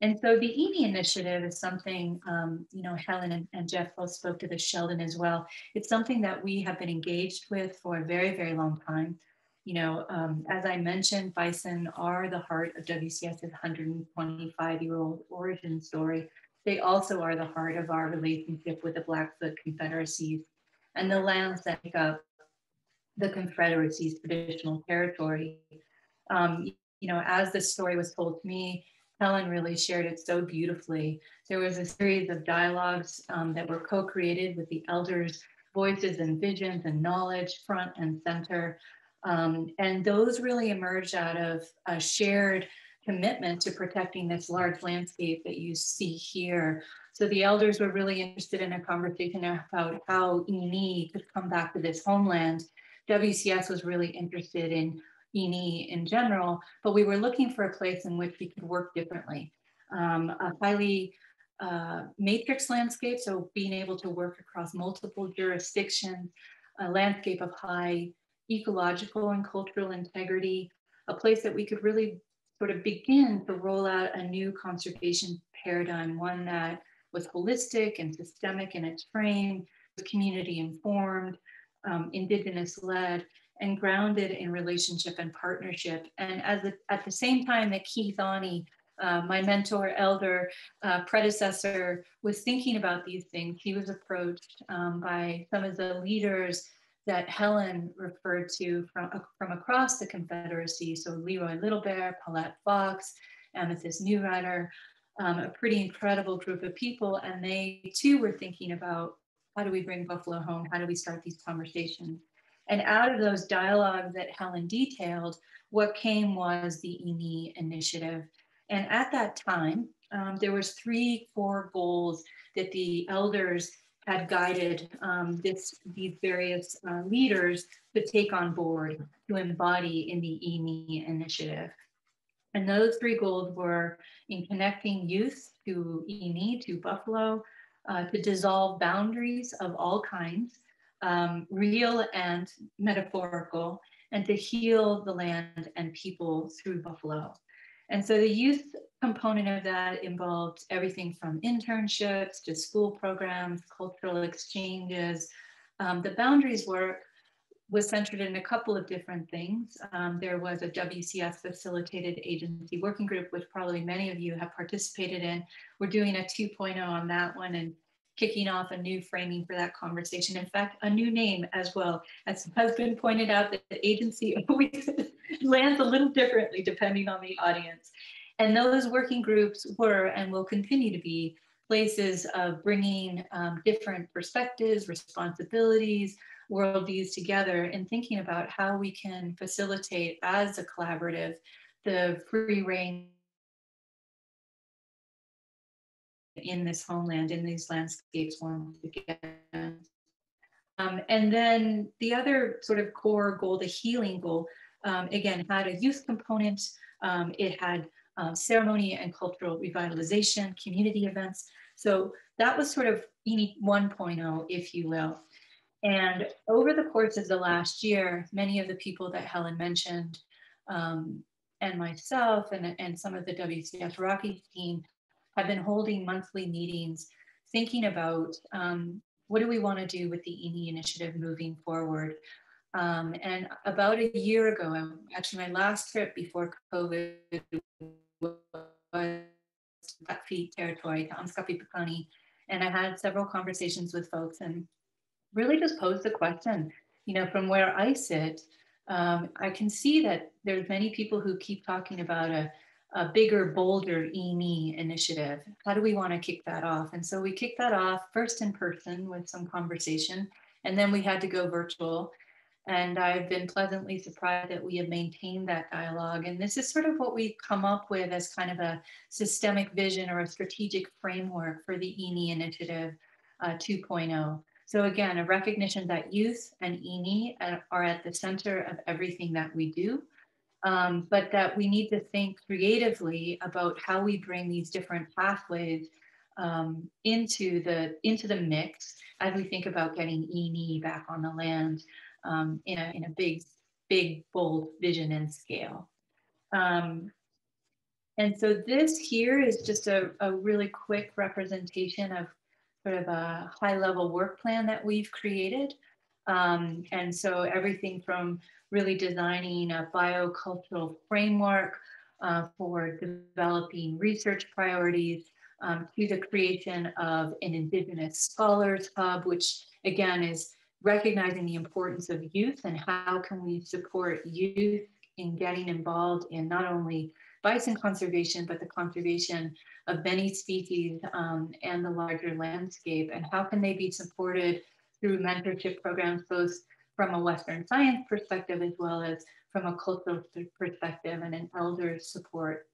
And so the Iinnii initiative is something, um, you know, Helen and, and, Jeff both spoke to this, Sheldon as well. It's something that we have been engaged with for a very, very long time. You know, um, as I mentioned, bison are the heart of WCS's 125 year old origin story. They also are the heart of our relationship with the Blackfoot Confederacies and the lands that make up the Confederacy's traditional territory. Um, you know, as this story was told to me, Helen really shared it so beautifully. There was a series of dialogues um, that were co-created with the elders' voices and visions and knowledge front and center. Um, and those really emerged out of a shared commitment to protecting this large landscape that you see here. So the elders were really interested in a conversation about how Iinnii could come back to this homeland. WCS was really interested in Iinnii in general, but we were looking for a place in which we could work differently. Um, a highly uh, matrix landscape, so being able to work across multiple jurisdictions, a landscape of high ecological and cultural integrity, a place that we could really sort of begin to roll out a new conservation paradigm, one that was holistic and systemic in its frame, community informed, um, indigenous led, and grounded in relationship and partnership. And as at the same time that Keith Aune, uh, my mentor, elder, uh, predecessor, was thinking about these things, he was approached um, by some of the leaders that Helen referred to from, from across the Confederacy. So Leroy Little Bear, Paulette Fox, Amethyst Newrider, um, a pretty incredible group of people. And they too were thinking about how do we bring Buffalo home? How do we start these conversations? And out of those dialogues that Helen detailed, what came was the Iinnii initiative. And at that time, um, there was three core goals that the elders had guided um, this, these various uh, leaders to take on board to embody in the Iinnii initiative. And those three goals were in connecting youth to Iinnii, to Buffalo, uh, to dissolve boundaries of all kinds, um, real and metaphorical, and to heal the land and people through Buffalo. And so the youth component of that involved everything from internships to school programs, cultural exchanges. Um, the boundaries work was centered in a couple of different things. Um, there was a WCS facilitated agency working group, which probably many of you have participated in. We're doing a 2.0 on that one and kicking off a new framing for that conversation. In fact, a new name as well. As has been pointed out, the agency always lands a little differently depending on the audience. And those working groups were and will continue to be places of bringing um, different perspectives, responsibilities, worldviews together and thinking about how we can facilitate as a collaborative the free reign in this homeland, in these landscapes once again. Um, and then the other sort of core goal, the healing goal, um, again, had a youth component. Um, it had um, ceremony and cultural revitalization, community events. So that was sort of Iinnii 1.0, if you will. And over the course of the last year, many of the people that Helen mentioned, um, and myself and, and some of the WCS Rockies team have been holding monthly meetings thinking about um, what do we want to do with the Iinnii initiative moving forward. Um, and about a year ago, actually my last trip before COVID was Blackfeet territory to Anskapi Piikani. And I had several conversations with folks and really just pose the question, you know, from where I sit, um, I can see that there's many people who keep talking about a, a bigger, bolder Iinnii initiative. How do we want to kick that off? And so we kicked that off first in person with some conversation, and then we had to go virtual. And I've been pleasantly surprised that we have maintained that dialogue. And this is sort of what we've come up with as kind of a systemic vision or a strategic framework for the Iinnii initiative uh, 2.0. So again, a recognition that youth and Iinnii are at the center of everything that we do, um, but that we need to think creatively about how we bring these different pathways um, into the into the mix as we think about getting Iinnii back on the land um, in a in a big big bold vision and scale. Um, and so this here is just a, a really quick representation of sort of a high level work plan that we've created. Um, and so everything from really designing a biocultural framework uh, for developing research priorities um, to the creation of an Indigenous Scholars Hub, which again is recognizing the importance of youth and how can we support youth in getting involved in not only bison conservation, but the conservation of many species um, and the larger landscape, and how can they be supported through mentorship programs, both from a Western science perspective as well as from a cultural perspective and an elder support.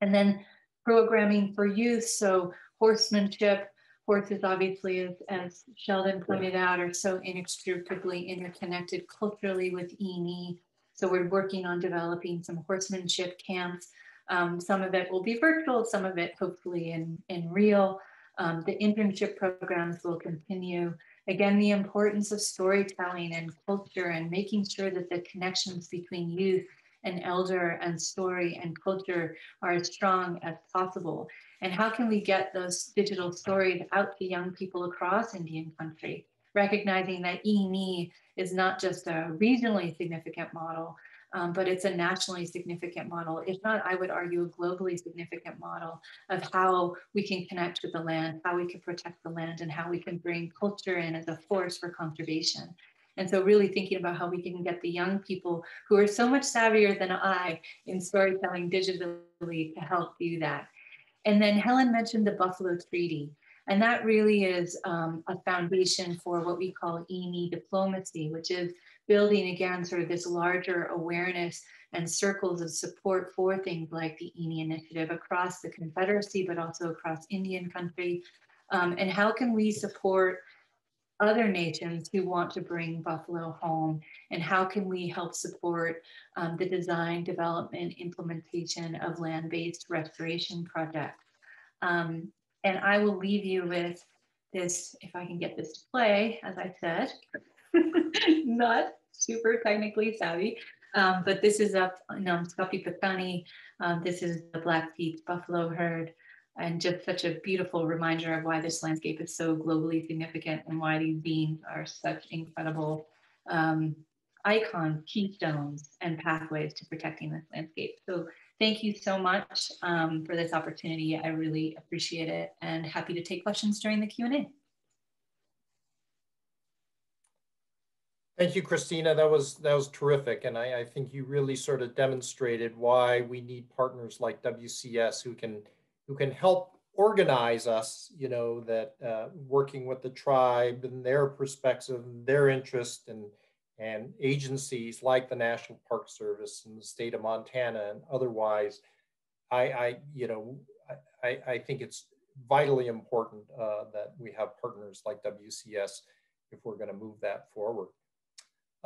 And then programming for youth, so horsemanship, horses obviously, as, as Sheldon pointed out, are so inextricably interconnected culturally with Iinnii. So we're working on developing some horsemanship camps um, some of it will be virtual, some of it hopefully in, in real. Um, the internship programs will continue. Again, the importance of storytelling and culture and making sure that the connections between youth and elder and story and culture are as strong as possible. And how can we get those digital stories out to young people across Indian country, recognizing that Iinnii is not just a regionally significant model, um, but it's a nationally significant model, if not, I would argue, a globally significant model of how we can connect with the land, how we can protect the land, and how we can bring culture in as a force for conservation. And so really thinking about how we can get the young people who are so much savvier than I in storytelling digitally to help do that. And then Helen mentioned the Buffalo Treaty. And that really is um, a foundation for what we call Iinnii diplomacy, which is building again sort of this larger awareness and circles of support for things like the Iinnii initiative across the Confederacy, but also across Indian country. Um, and how can we support other nations who want to bring buffalo home and how can we help support um, the design, development, implementation of land-based restoration projects. Um, and I will leave you with this, if I can get this to play, as I said, not super technically savvy, um, but this is up in Anskapi Piikani. Um, this is the Blackfeet buffalo herd and just such a beautiful reminder of why this landscape is so globally significant and why these beings are such incredible um, icons, keystones, and pathways to protecting this landscape. So thank you so much um, for this opportunity. I really appreciate it and happy to take questions during the Q&A. Thank you, Cristina. That was that was terrific, and I, I, think you really sort of demonstrated why we need partners like WCS who can who can help organize us. You know that uh, working with the tribe and their perspective, and their interest, and and agencies like the National Park Service and the state of Montana and otherwise, I, I you know I, I think it's vitally important uh, that we have partners like WCS if we're going to move that forward.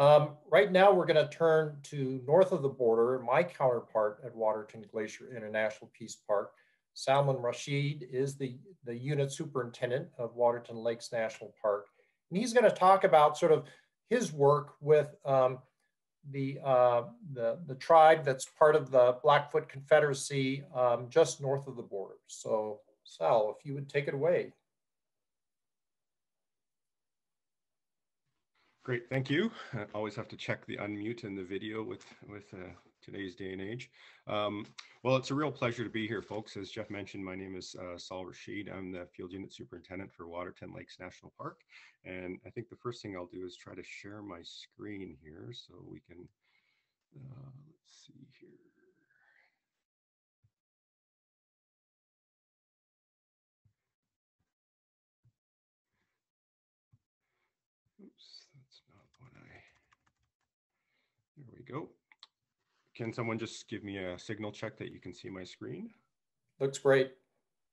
Um, right now, we're going to turn to north of the border. My counterpart at Waterton Glacier International Peace Park, Salman Rasheed, is the, the unit superintendent of Waterton Lakes National Park. And he's going to talk about sort of his work with um, the, uh, the, the tribe that's part of the Blackfoot Confederacy um, just north of the border. So Sal, if you would take it away. Great, thank you. I always have to check the unmute in the video with, with uh, today's day and age. Um, well, it's a real pleasure to be here, folks. As Jeff mentioned, my name is uh, Sal Rasheed. I'm the Field Unit Superintendent for Waterton Lakes National Park. And I think the first thing I'll do is try to share my screen here so we can, uh, let's see here. Oops, that's not what I, there we go. Can someone just give me a signal check that you can see my screen? Looks great.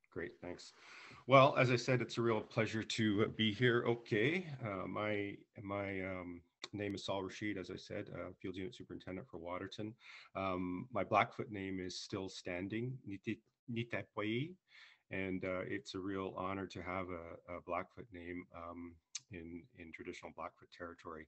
Great, thanks. Well, as I said, it's a real pleasure to be here. Okay, uh, my my um, name is Sal Rasheed, as I said, uh, Field Unit Superintendent for Waterton. Um, my Blackfoot name is still standing, Nitapwai, and uh, it's a real honor to have a, a Blackfoot name um, in in traditional Blackfoot territory.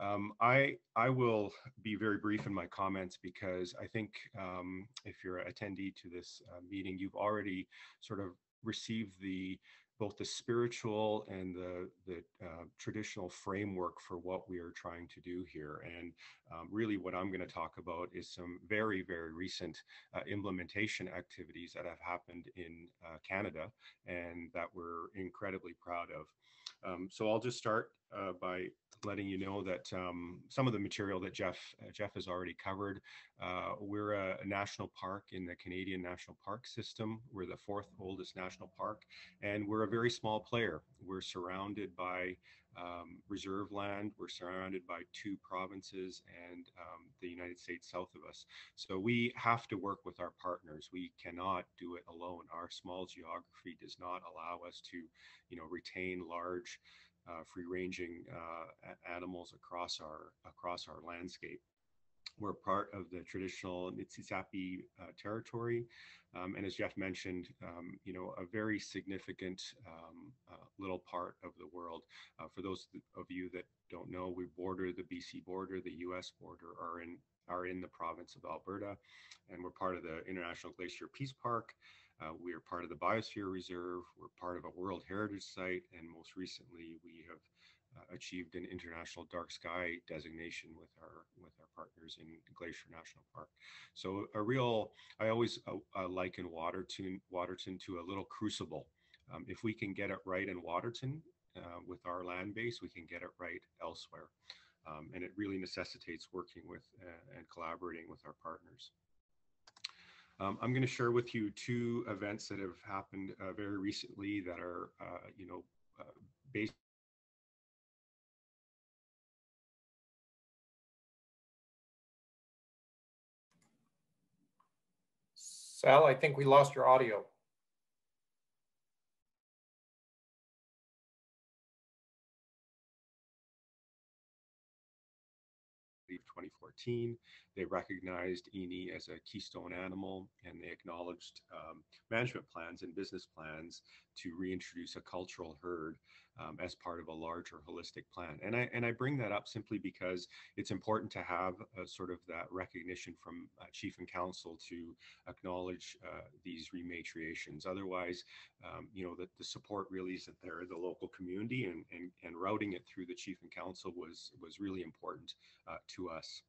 Um, I I will be very brief in my comments because I think um, if you're an attendee to this uh, meeting, you've already sort of received the both the spiritual and the the uh, traditional framework for what we are trying to do here. And um, really, what I'm going to talk about is some very very recent uh, implementation activities that have happened in uh, Canada and that we're incredibly proud of. Um, so I'll just start uh, by letting you know that um, some of the material that Jeff uh, Jeff has already covered. Uh, we're a, a, national park in the Canadian National Park System. We're the fourth oldest national park, and we're a very small player. We're surrounded by um, reserve land. We're surrounded by two provinces and um, the United States south of us. So we have to work with our partners. We cannot do it alone. Our small geography does not allow us to, you know, retain large free-ranging uh, animals across our across our landscape. We're part of the traditional Niitsitapi uh, territory, um, and as Jeff mentioned, um, you know, a very significant um, uh, little part of the world. Uh, for those of you that don't know, we border the BC border, the U.S. border, are in are in the province of Alberta, and we're part of the International Glacier Peace Park. Uh, we are part of the Biosphere Reserve. We're part of a World Heritage Site, and most recently, we have uh, achieved an international dark sky designation with our with our partners in Glacier National Park. So a real, I always uh, uh, liken Waterton Waterton to a little crucible. Um, if we can get it right in Waterton uh, with our land base, we can get it right elsewhere. Um, and it really necessitates working with uh, and collaborating with our partners. Um, I'm going to share with you two events that have happened uh, very recently that are, uh, you know, uh, based Sal, I think we lost your audio. 2014. They recognized Iinnii as a keystone animal and they acknowledged um, management plans and business plans to reintroduce a cultural herd um, as part of a larger holistic plan. And I and I bring that up simply because it's important to have a, sort of that recognition from uh, chief and council to acknowledge uh, these rematriations. Otherwise, um, you know, the, the support really isn't there the local community, and, and and routing it through the chief and council was was really important uh, to us.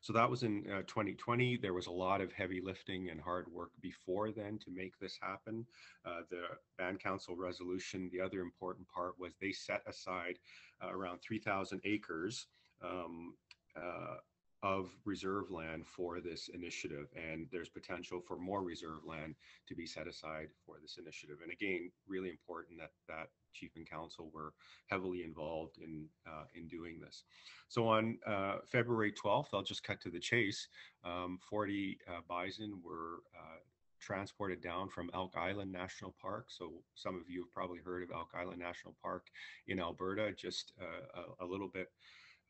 So that was in uh, 2020. There was a lot of heavy lifting and hard work before then to make this happen. Uh, the Band Council resolution, the other important part was they set aside uh, around 3,000 acres um, uh, of reserve land for this initiative and there's potential for more reserve land to be set aside for this initiative and again really important that that chief and council were heavily involved in uh, in doing this so on uh, february 12th i'll just cut to the chase um, 40 uh, bison were uh, transported down from Elk Island National Park. So some of you have probably heard of Elk Island National Park in Alberta, just uh, a, a, little bit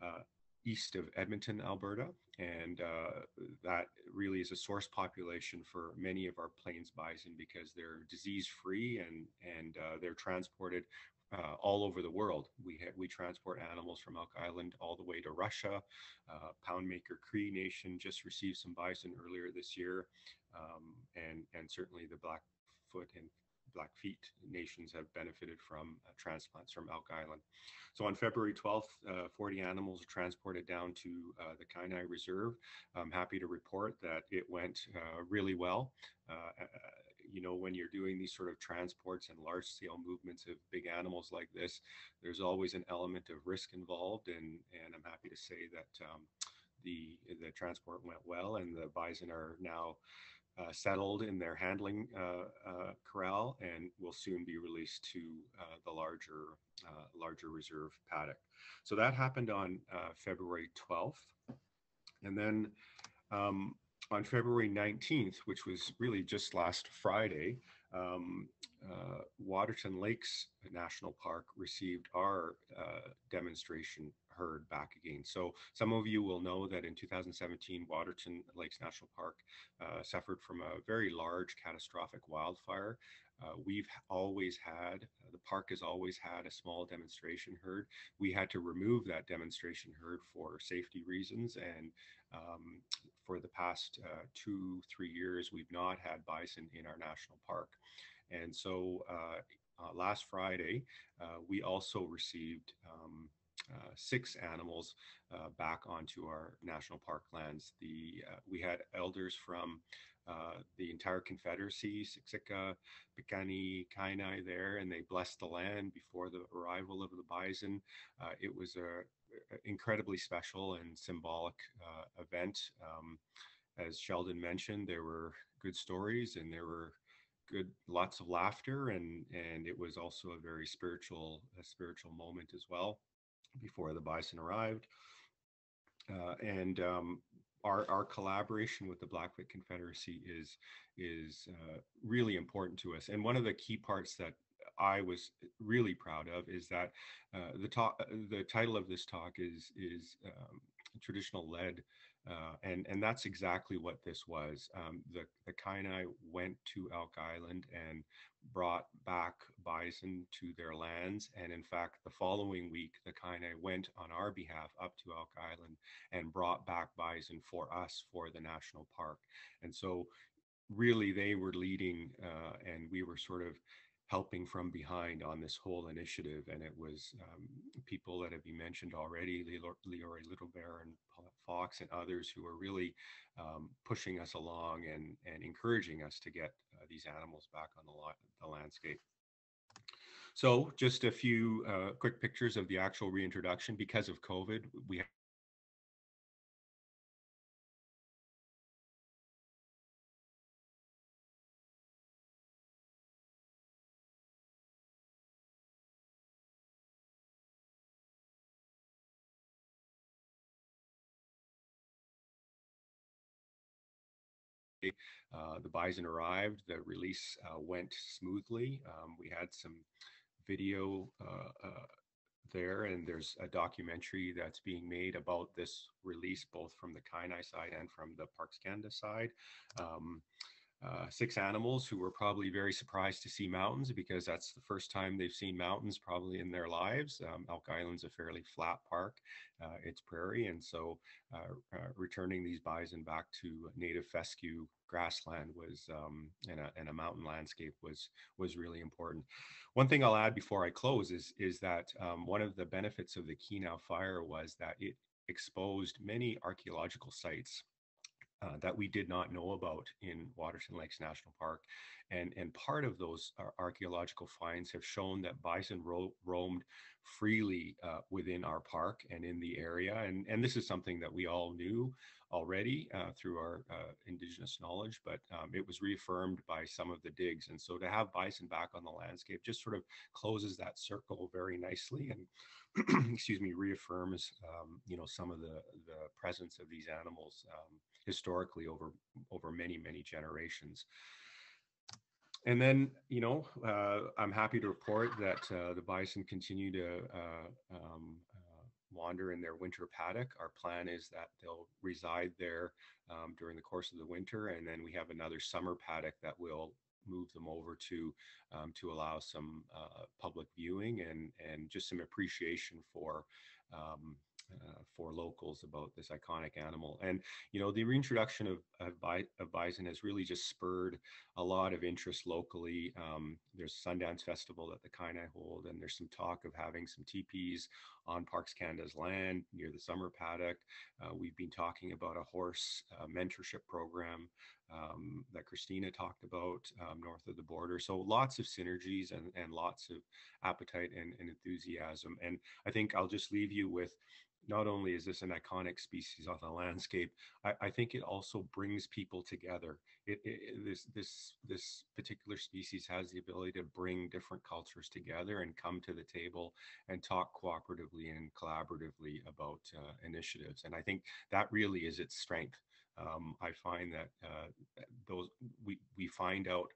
uh, east of Edmonton, Alberta, and uh, that really is a source population for many of our plains bison because they're disease free and and uh, they're transported uh, all over the world. We we transport animals from Elk Island all the way to Russia. Uh, Poundmaker Cree Nation just received some bison earlier this year, um, and and certainly the Blackfoot and Blackfeet nations have benefited from uh, transplants from Elk Island. So on February 12th, uh, 40 animals were transported down to uh, the Kainai Reserve. I'm happy to report that it went uh, really well. Uh, uh, you know, when you're doing these sort of transports and large scale movements of big animals like this, there's always an element of risk involved. And, and I'm happy to say that um, the, the transport went well and the bison are now uh, settled in their handling uh, uh, corral and will soon be released to the larger larger reserve paddock. So that happened on February 12th. And then um, on February 19th, which was really just last Friday, um, uh, Waterton Lakes National Park received our uh, demonstration herd back again. So some of you will know that in 2017, Waterton Lakes National Park uh, suffered from a very large catastrophic wildfire. Uh, we've always had, the park has always had a small demonstration herd. We had to remove that demonstration herd for safety reasons. And um, for the past uh, two, three years, we've not had bison in our national park. And so uh, uh, last Friday, uh, we also received um, uh, six animals uh, back onto our national park lands. The uh, we had elders from uh, the entire Confederacy, Siksika, Piikani, Kainai there, and they blessed the land before the arrival of the bison. Uh, it was a, a, incredibly special and symbolic event. Um, as Sheldon mentioned, there were good stories and there were good lots of laughter and and it was also a very spiritual a spiritual moment as well before the bison arrived. Uh, and um, our, our collaboration with the Blackfoot Confederacy is, is uh, really important to us. And one of the key parts that I was really proud of is that uh, the talk, the title of this talk is, is um, traditional lead uh, and and that's exactly what this was. Um, the the Kainai went to Elk Island and brought back bison to their lands. And in fact, the following week, the Kainai went on our behalf up to Elk Island and brought back bison for us for the national park. And so, really, they were leading, uh, and we were sort of helping from behind on this whole initiative. And it was um, people that have been mentioned already, Leroy Little Bear and Fox and others who are really um, pushing us along and, and encouraging us to get uh, these animals back on the, the landscape. So just a few uh, quick pictures of the actual reintroduction. Because of COVID, we the bison arrived, the release uh, went smoothly. Um, we had some video uh, uh, there, and there's a documentary that's being made about this release, both from the Kainai side and from the Parks Canada side. Um, uh, six animals who were probably very surprised to see mountains because that's the first time they've seen mountains probably in their lives. Um, Elk Island's a fairly flat park, uh, it's prairie, and so uh, uh returning these bison back to native fescue grassland was um, and, a, a mountain landscape was was really important. One thing I'll add before I close is is that um, one of the benefits of the Kenow fire was that it exposed many archaeological sites uh, that we did not know about in Waterton Lakes National Park. And, and part of those archaeological finds have shown that bison ro roamed freely uh, within our park and in the area. And, and this is something that we all knew already uh, through our uh, indigenous knowledge, but um, it was reaffirmed by some of the digs. And so to have bison back on the landscape just sort of closes that circle very nicely and, excuse me, reaffirms, um, you know, some of the, the presence of these animals um, historically over, over many, many generations. And then, you know, uh, I'm happy to report that uh, the bison continue to uh, um, wander in their winter paddock. Our plan is that they'll reside there um, during the course of the winter, and then we have another summer paddock that will move them over to um, to allow some uh, public viewing and and just some appreciation for um, uh, for locals about this iconic animal. And, you know, the reintroduction of, of, of, bison has really just spurred a lot of interest locally. Um, there's Sundance Festival that the Kainai hold, and there's some talk of having some teepees on Parks Canada's land near the summer paddock. Uh, we've been talking about a horse uh, mentorship program um, that Cristina talked about um, north of the border. So lots of synergies and, and lots of appetite and, and enthusiasm. And I think I'll just leave you with not only is this an iconic species on the landscape, I, I think it also brings people together. It, it, this this this particular species has the ability to bring different cultures together and come to the table and talk cooperatively and collaboratively about uh, initiatives. And I think that really is its strength. Um, I find that uh, those we we find out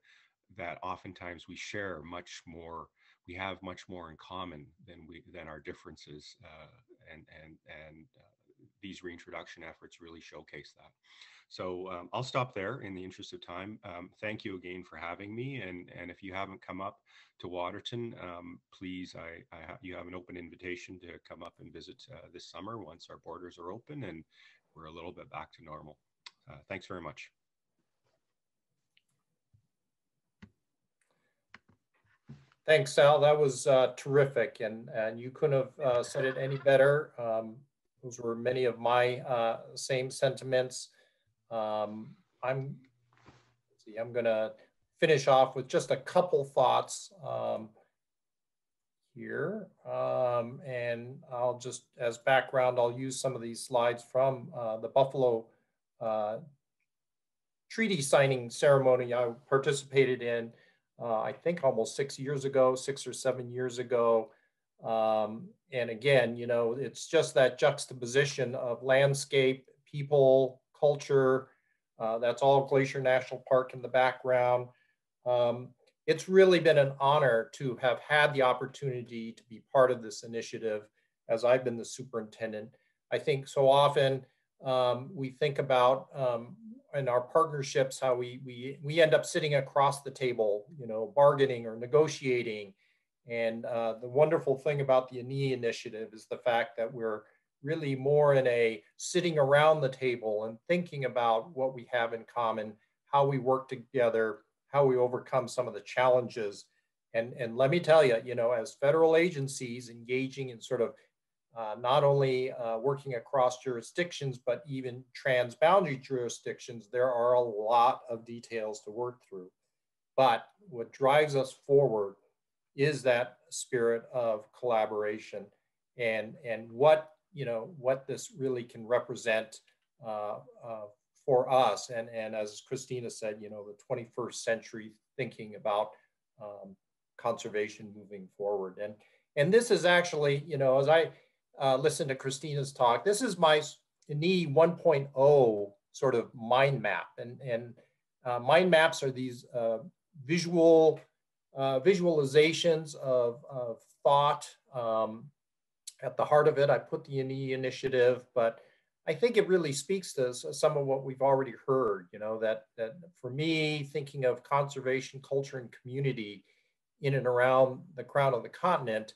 that oftentimes we share much more we have much more in common than we than our differences uh, and and and uh, these reintroduction efforts really showcase that. So um, I'll stop there in the interest of time. Um, thank you again for having me. And, and if you haven't come up to Waterton, um, please, I, I ha you have an open invitation to come up and visit uh, this summer once our borders are open and we're a little bit back to normal. Uh, thanks very much. Thanks, Sal. That was uh, terrific, and and you couldn't have uh, said it any better. Um, those were many of my uh, same sentiments. Um, I'm see. I'm gonna finish off with just a couple thoughts um, here, um, and I'll just as background. I'll use some of these slides from uh, the Buffalo uh, treaty signing ceremony I participated in uh, I think almost six years ago, six or seven years ago. Um, and again, you know, it's just that juxtaposition of landscape, people, culture. Uh, that's all Glacier National Park in the background. Um, it's really been an honor to have had the opportunity to be part of this initiative as I've been the superintendent. I think so often um, we think about um, in our partnerships how we we we end up sitting across the table you know bargaining or negotiating and uh, the wonderful thing about the Iinnii initiative is the fact that we're really more in a sitting around the table and thinking about what we have in common, how we work together, how we overcome some of the challenges. And, and let me tell you, you know, as federal agencies engaging in sort of uh, not only uh, working across jurisdictions, but even transboundary jurisdictions, there are a lot of details to work through. But what drives us forward is that spirit of collaboration and, and what, you know, what this really can represent uh, uh for us. And, and as Cristina said, you know, the 21st century thinking about um, conservation moving forward. And, and this is actually, you know, as I, uh, listen to Cristina's talk. This is my Iinnii 1.0 sort of mind map. And, and uh, mind maps are these uh, visual uh, visualizations of, of thought. Um, at the heart of it, I put the Iinnii initiative, but I think it really speaks to some of what we've already heard, you know, that, that for me, thinking of conservation, culture, and community in and around the crown of the continent,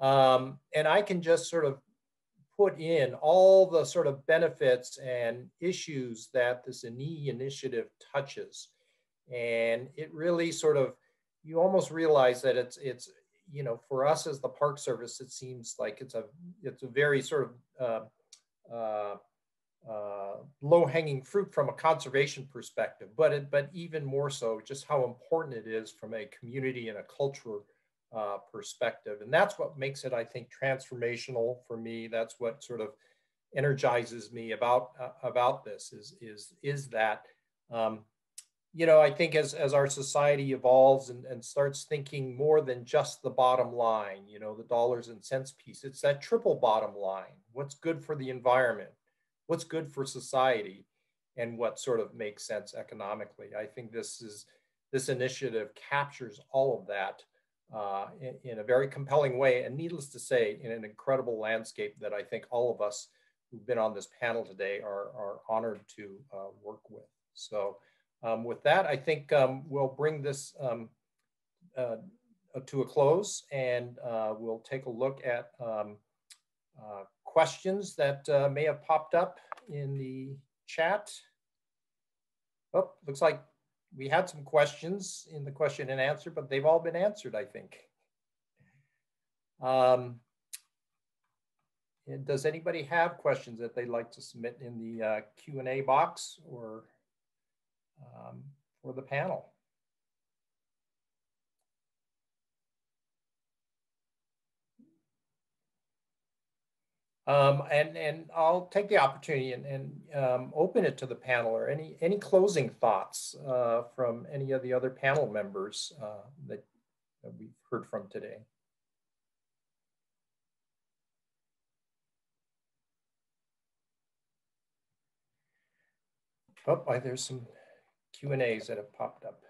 um, and I can just sort of put in all the sort of benefits and issues that this Iinnii initiative touches. And it really sort of, you almost realize that it's, it's, you know, for us as the Park Service, it seems like it's a, it's a very sort of uh, uh, uh, low-hanging fruit from a conservation perspective, but it, but even more so, just how important it is from a community and a culture uh, perspective. And that's what makes it, I think, transformational for me. That's what sort of energizes me about uh, about this is is is that um, you know I think as as our society evolves and, and starts thinking more than just the bottom line, you know, the dollars and cents piece. It's that triple bottom line. What's good for the environment? What's good for society? And what sort of makes sense economically? I think this is this initiative captures all of that uh, in, in, a very compelling way, and needless to say, in an incredible landscape that I think all of us who've been on this panel today are, are honored to uh, work with. So um, with that, I think um, we'll bring this um, uh, to a close and uh, we'll take a look at um, uh, questions that may have popped up in the chat. Oh, looks like we had some questions in the question and answer, but they've all been answered, I think. Um, does anybody have questions that they'd like to submit in the uh, Q&A box or um, for the panel? Um, and, and I'll take the opportunity and, and um, open it to the panel or any, any closing thoughts uh, from any of the other panel members uh, that, that we've heard from today. Oh, there's some Q and A's that have popped up.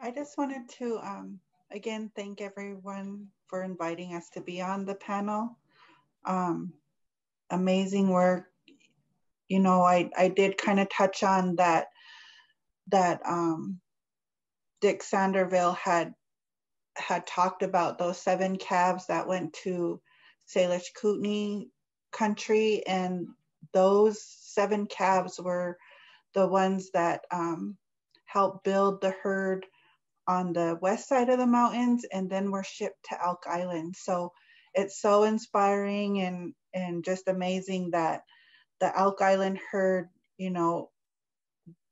I just wanted to, um, again, thank everyone for inviting us to be on the panel um, amazing work. You know, I, I did kind of touch on that, that um, Dick Sanderville had, had talked about those seven calves that went to Salish Kootenai country. And those seven calves were the ones that um, helped build the herd on the west side of the mountains and then were shipped to Elk Island. So it's so inspiring and and just amazing that the Elk Island herd, you know,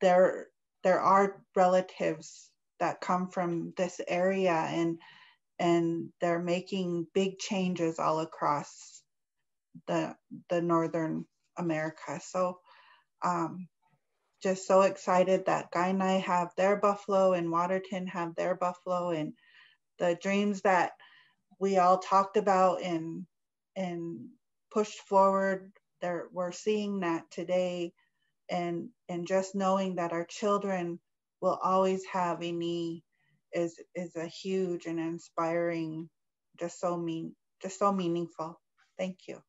there there are relatives that come from this area and and they're making big changes all across the the northern America. So um, just so excited that Kainai have their buffalo and Waterton have their buffalo and the dreams that we all talked about and and pushed forward. There, we're seeing that today, and and just knowing that our children will always have a knee is is a huge and inspiring, just so mean, just so meaningful. Thank you.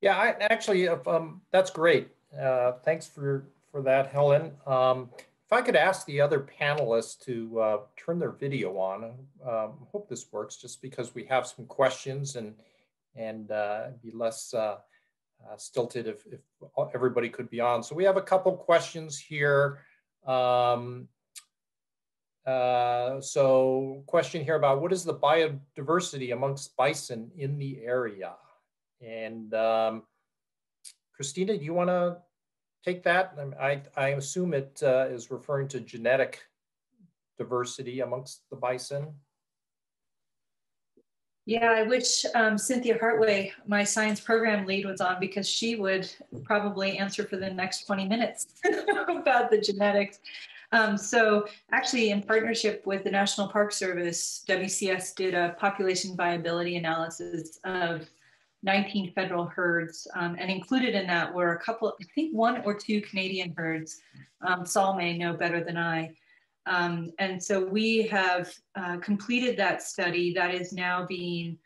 Yeah, I actually, um, that's great. Uh, thanks for for that, Helen. Um, I could ask the other panelists to uh, turn their video on, um, hope this works just because we have some questions and, and uh, be less uh, uh, stilted if, if everybody could be on. So we have a couple questions here. Um, uh, so question here about what is the biodiversity amongst bison in the area? And um, Cristina, do you want to take that? I, I assume it uh, is referring to genetic diversity amongst the bison. Yeah, I wish um, Cynthia Hartway, my science program lead, was on because she would probably answer for the next 20 minutes about the genetics. Um, so actually in partnership with the National Park Service, WCS did a population viability analysis of 19 federal herds, um, and included in that were a couple, I think one or two Canadian herds. Um, Saul may know better than I. Um, and so we have uh, completed that study that is now being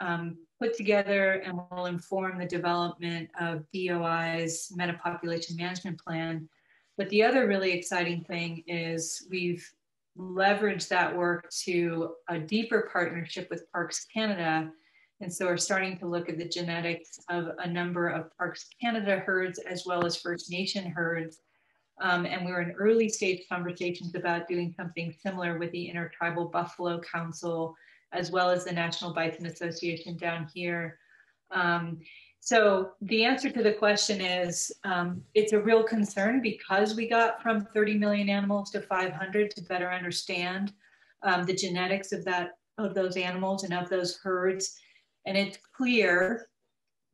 um, put together and will inform the development of DOI's metapopulation management plan. But the other really exciting thing is we've leveraged that work to a deeper partnership with Parks Canada. And so we're starting to look at the genetics of a number of Parks Canada herds as well as First Nation herds. Um, and we were in early stage conversations about doing something similar with the Intertribal Buffalo Council as well as the National Bison Association down here. Um, so the answer to the question is um, it's a real concern because we got from 30 million animals to 500 to better understand um, the genetics of that of those animals and of those herds. And it's clear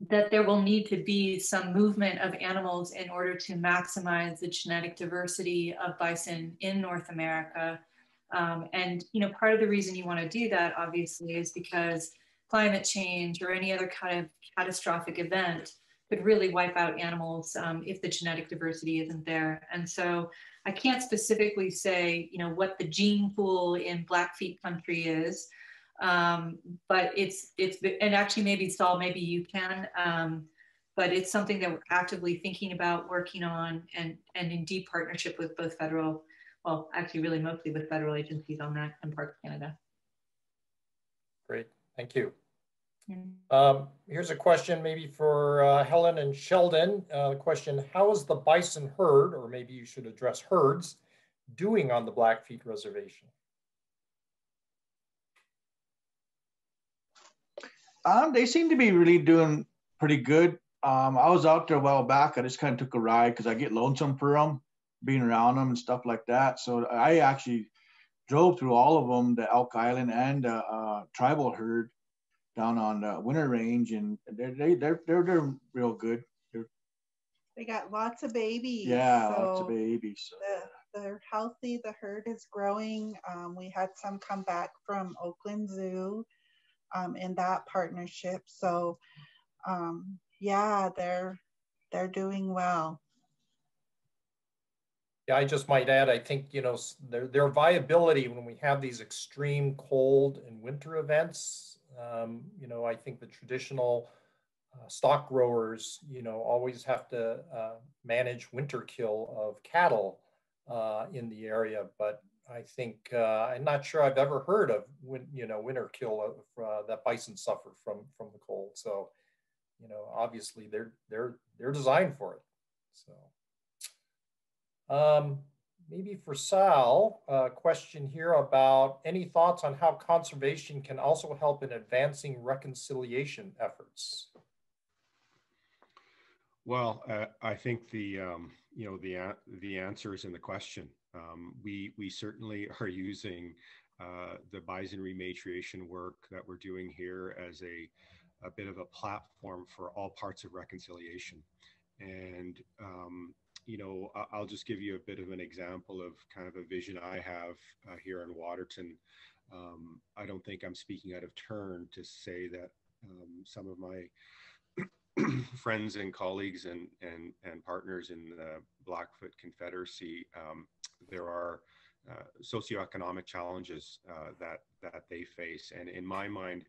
that there will need to be some movement of animals in order to maximize the genetic diversity of bison in North America um, and you know, part of the reason you want to do that, obviously, is because climate change or any other kind of catastrophic event could really wipe out animals um, if the genetic diversity isn't there. And so I can't specifically say, you know, what the gene pool in Blackfeet country is, um, but it's, it's, and actually maybe Saul, maybe you can, um, but it's something that we're actively thinking about, working on, and, and in deep partnership with both federal well, actually really mostly with federal agencies on that and Parks Canada. Great, thank you. Um, here's a question maybe for uh, Helen and Sheldon. Uh, the question, how is the bison herd, or maybe you should address herds, doing on the Blackfeet Reservation? Um, they seem to be really doing pretty good. Um, I was out there a while back. I just kind of took a ride because I get lonesome for them being around them and stuff like that. So I actually drove through all of them, the Elk Island and uh, uh, tribal herd down on the Winter Range, and they're they, they're they're they're real good. They're, they got lots of babies. Yeah, so lots of babies. So. The, they're healthy. The herd is growing. Um, we had some come back from Oakland Zoo um, in that partnership. So um, yeah, they're they're doing well. Yeah, I just might add, I think, you know, their, their viability when we have these extreme cold and winter events, um, you know, I think the traditional uh, stock growers, you know, always have to uh, manage winter kill of cattle uh, in the area. But I think, uh, I'm not sure I've ever heard of, when, you know, winter kill of, uh, that bison suffer from, from the cold. So, you know, obviously they're, they're, they're designed for it. So. Um, maybe for Sal, a question here about any thoughts on how conservation can also help in advancing reconciliation efforts? Well, uh, I think the um, you know the the answer is in the question. Um, we we certainly are using uh, the bison rematriation work that we're doing here as a a bit of a platform for all parts of reconciliation, and um, you know, I'll just give you a bit of an example of kind of a vision I have uh, here in Waterton. Um, I don't think I'm speaking out of turn to say that um, some of my friends and colleagues and, and, and partners in the Blackfoot Confederacy, um, there are uh, socioeconomic challenges uh, that, that they face. And in my mind,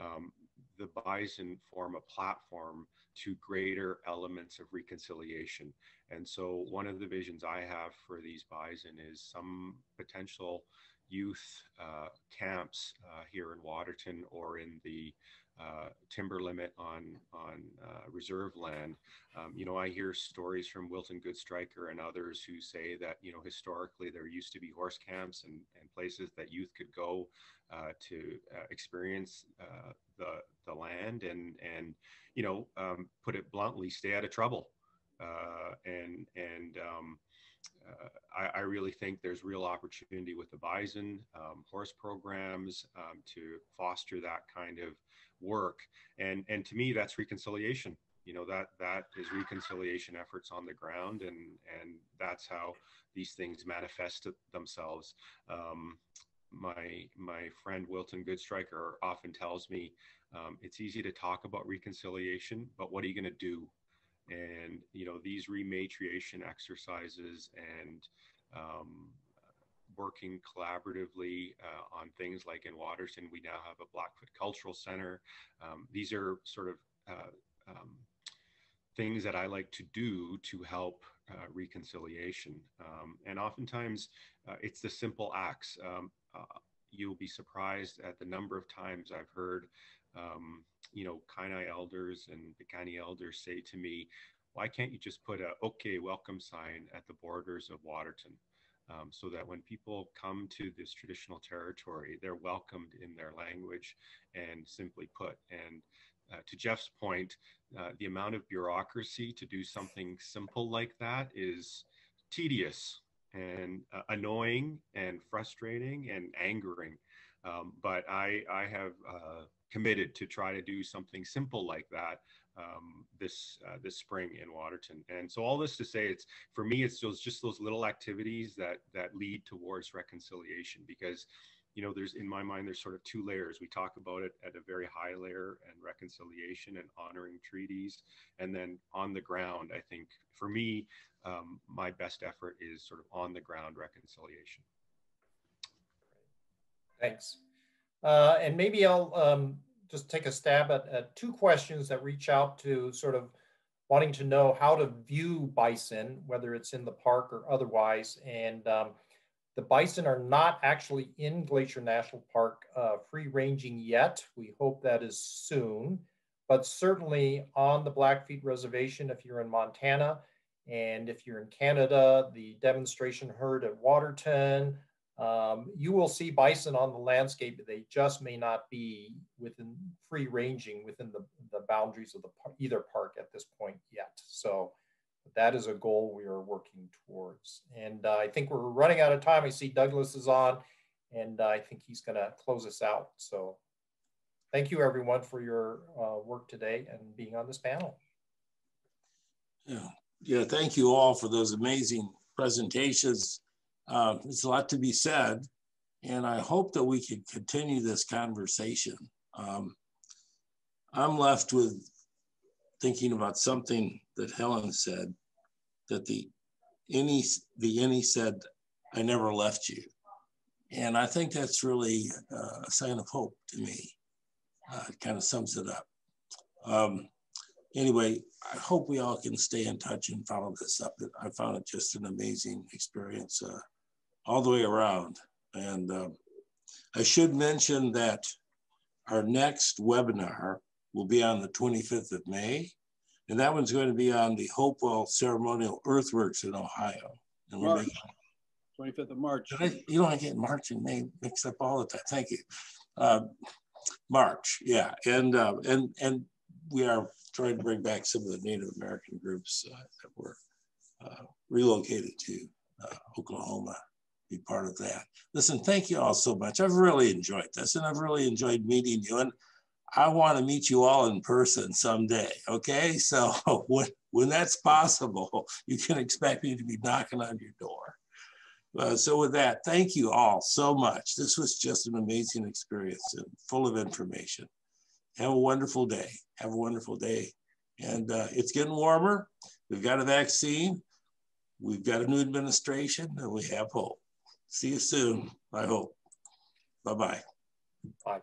um, the bison form a platform to greater elements of reconciliation. And so, one of the visions I have for these bison is some potential youth uh, camps uh, here in Waterton or in the uh, timber limit on on uh, reserve land. Um, you know, I hear stories from Wilton Goodstriker and others who say that you know historically there used to be horse camps and, and places that youth could go uh, to uh, experience uh, the the land and and you know um, put it bluntly, stay out of trouble. Uh, and and um, uh, I, I, really think there's real opportunity with the bison um, horse programs um, to foster that kind of work. And and to me, that's reconciliation. You know that that is reconciliation efforts on the ground, and and that's how these things manifest themselves. Um, my my friend Wilton Goodstriker often tells me um, it's easy to talk about reconciliation, but what are you going to do? And you know these rematriation exercises and um, working collaboratively uh, on things like in Waterton, we now have a Blackfoot Cultural Center. Um, these are sort of uh, um, things that I like to do to help uh, reconciliation. Um, and oftentimes uh, it's the simple acts. Um, uh, you'll be surprised at the number of times I've heard, um, you know, Kainai elders and Piikani elders say to me, why can't you just put a okay welcome sign at the borders of Waterton? Um, so that when people come to this traditional territory, they're welcomed in their language and simply put. And uh, to Jeff's point, uh, the amount of bureaucracy to do something simple like that is tedious and uh, annoying and frustrating and angering. Um, but I, I have uh, committed to try to do something simple like that um, this uh, this spring in Waterton. And so all this to say, it's for me, it's those just those little activities that that lead towards reconciliation because you know, there's in my mind, there's sort of two layers. We talk about it at a very high layer and reconciliation and honoring treaties. And then on the ground, I think for me, um, my best effort is sort of on the ground reconciliation. Thanks. Uh, and maybe I'll um, just take a stab at, at, two questions that reach out to sort of wanting to know how to view bison, whether it's in the park or otherwise. And um, the bison are not actually in Glacier National Park uh, free ranging yet. We hope that is soon, but certainly on the Blackfeet Reservation, if you're in Montana, and if you're in Canada, the demonstration herd at Waterton, um, you will see bison on the landscape. They just may not be within free ranging within the, the boundaries of the either park at this point yet. So that is a goal we are working towards. And uh, I think we're running out of time. I see Douglas is on, and I think he's going to close us out. So thank you, everyone, for your uh, work today and being on this panel. Yeah, yeah. Thank you all for those amazing presentations. Um, there's a lot to be said, and I hope that we can continue this conversation. Um, I'm left with thinking about something that Helen said, that the iinnii the iinnii said, "I never left you," and I think that's really uh, a sign of hope to me. Uh, it kind of sums it up. Um, anyway, I hope we all can stay in touch and follow this up. I found it just an amazing experience uh, all the way around. And um, I should mention that our next webinar will be on the 25th of May. And that one's going to be on the Hopewell Ceremonial Earthworks in Ohio. And we're making, 25th of March. I, you know, I get March and May mixed up all the time. Thank you. Uh, March, yeah. And, uh, and, and we are trying to bring back some of the Native American groups uh, that were uh, relocated to uh, Oklahoma be part of that. Listen, thank you all so much. I've really enjoyed this and I've really enjoyed meeting you. And I want to meet you all in person someday. Okay. So when, when that's possible, you can expect me to be knocking on your door. Uh, so with that, thank you all so much. This was just an amazing experience and full of information. Have a wonderful day. Have a wonderful day. And uh, it's getting warmer. We've got a vaccine. We've got a new administration and we have hope. See you soon, I hope. Bye-bye. Bye.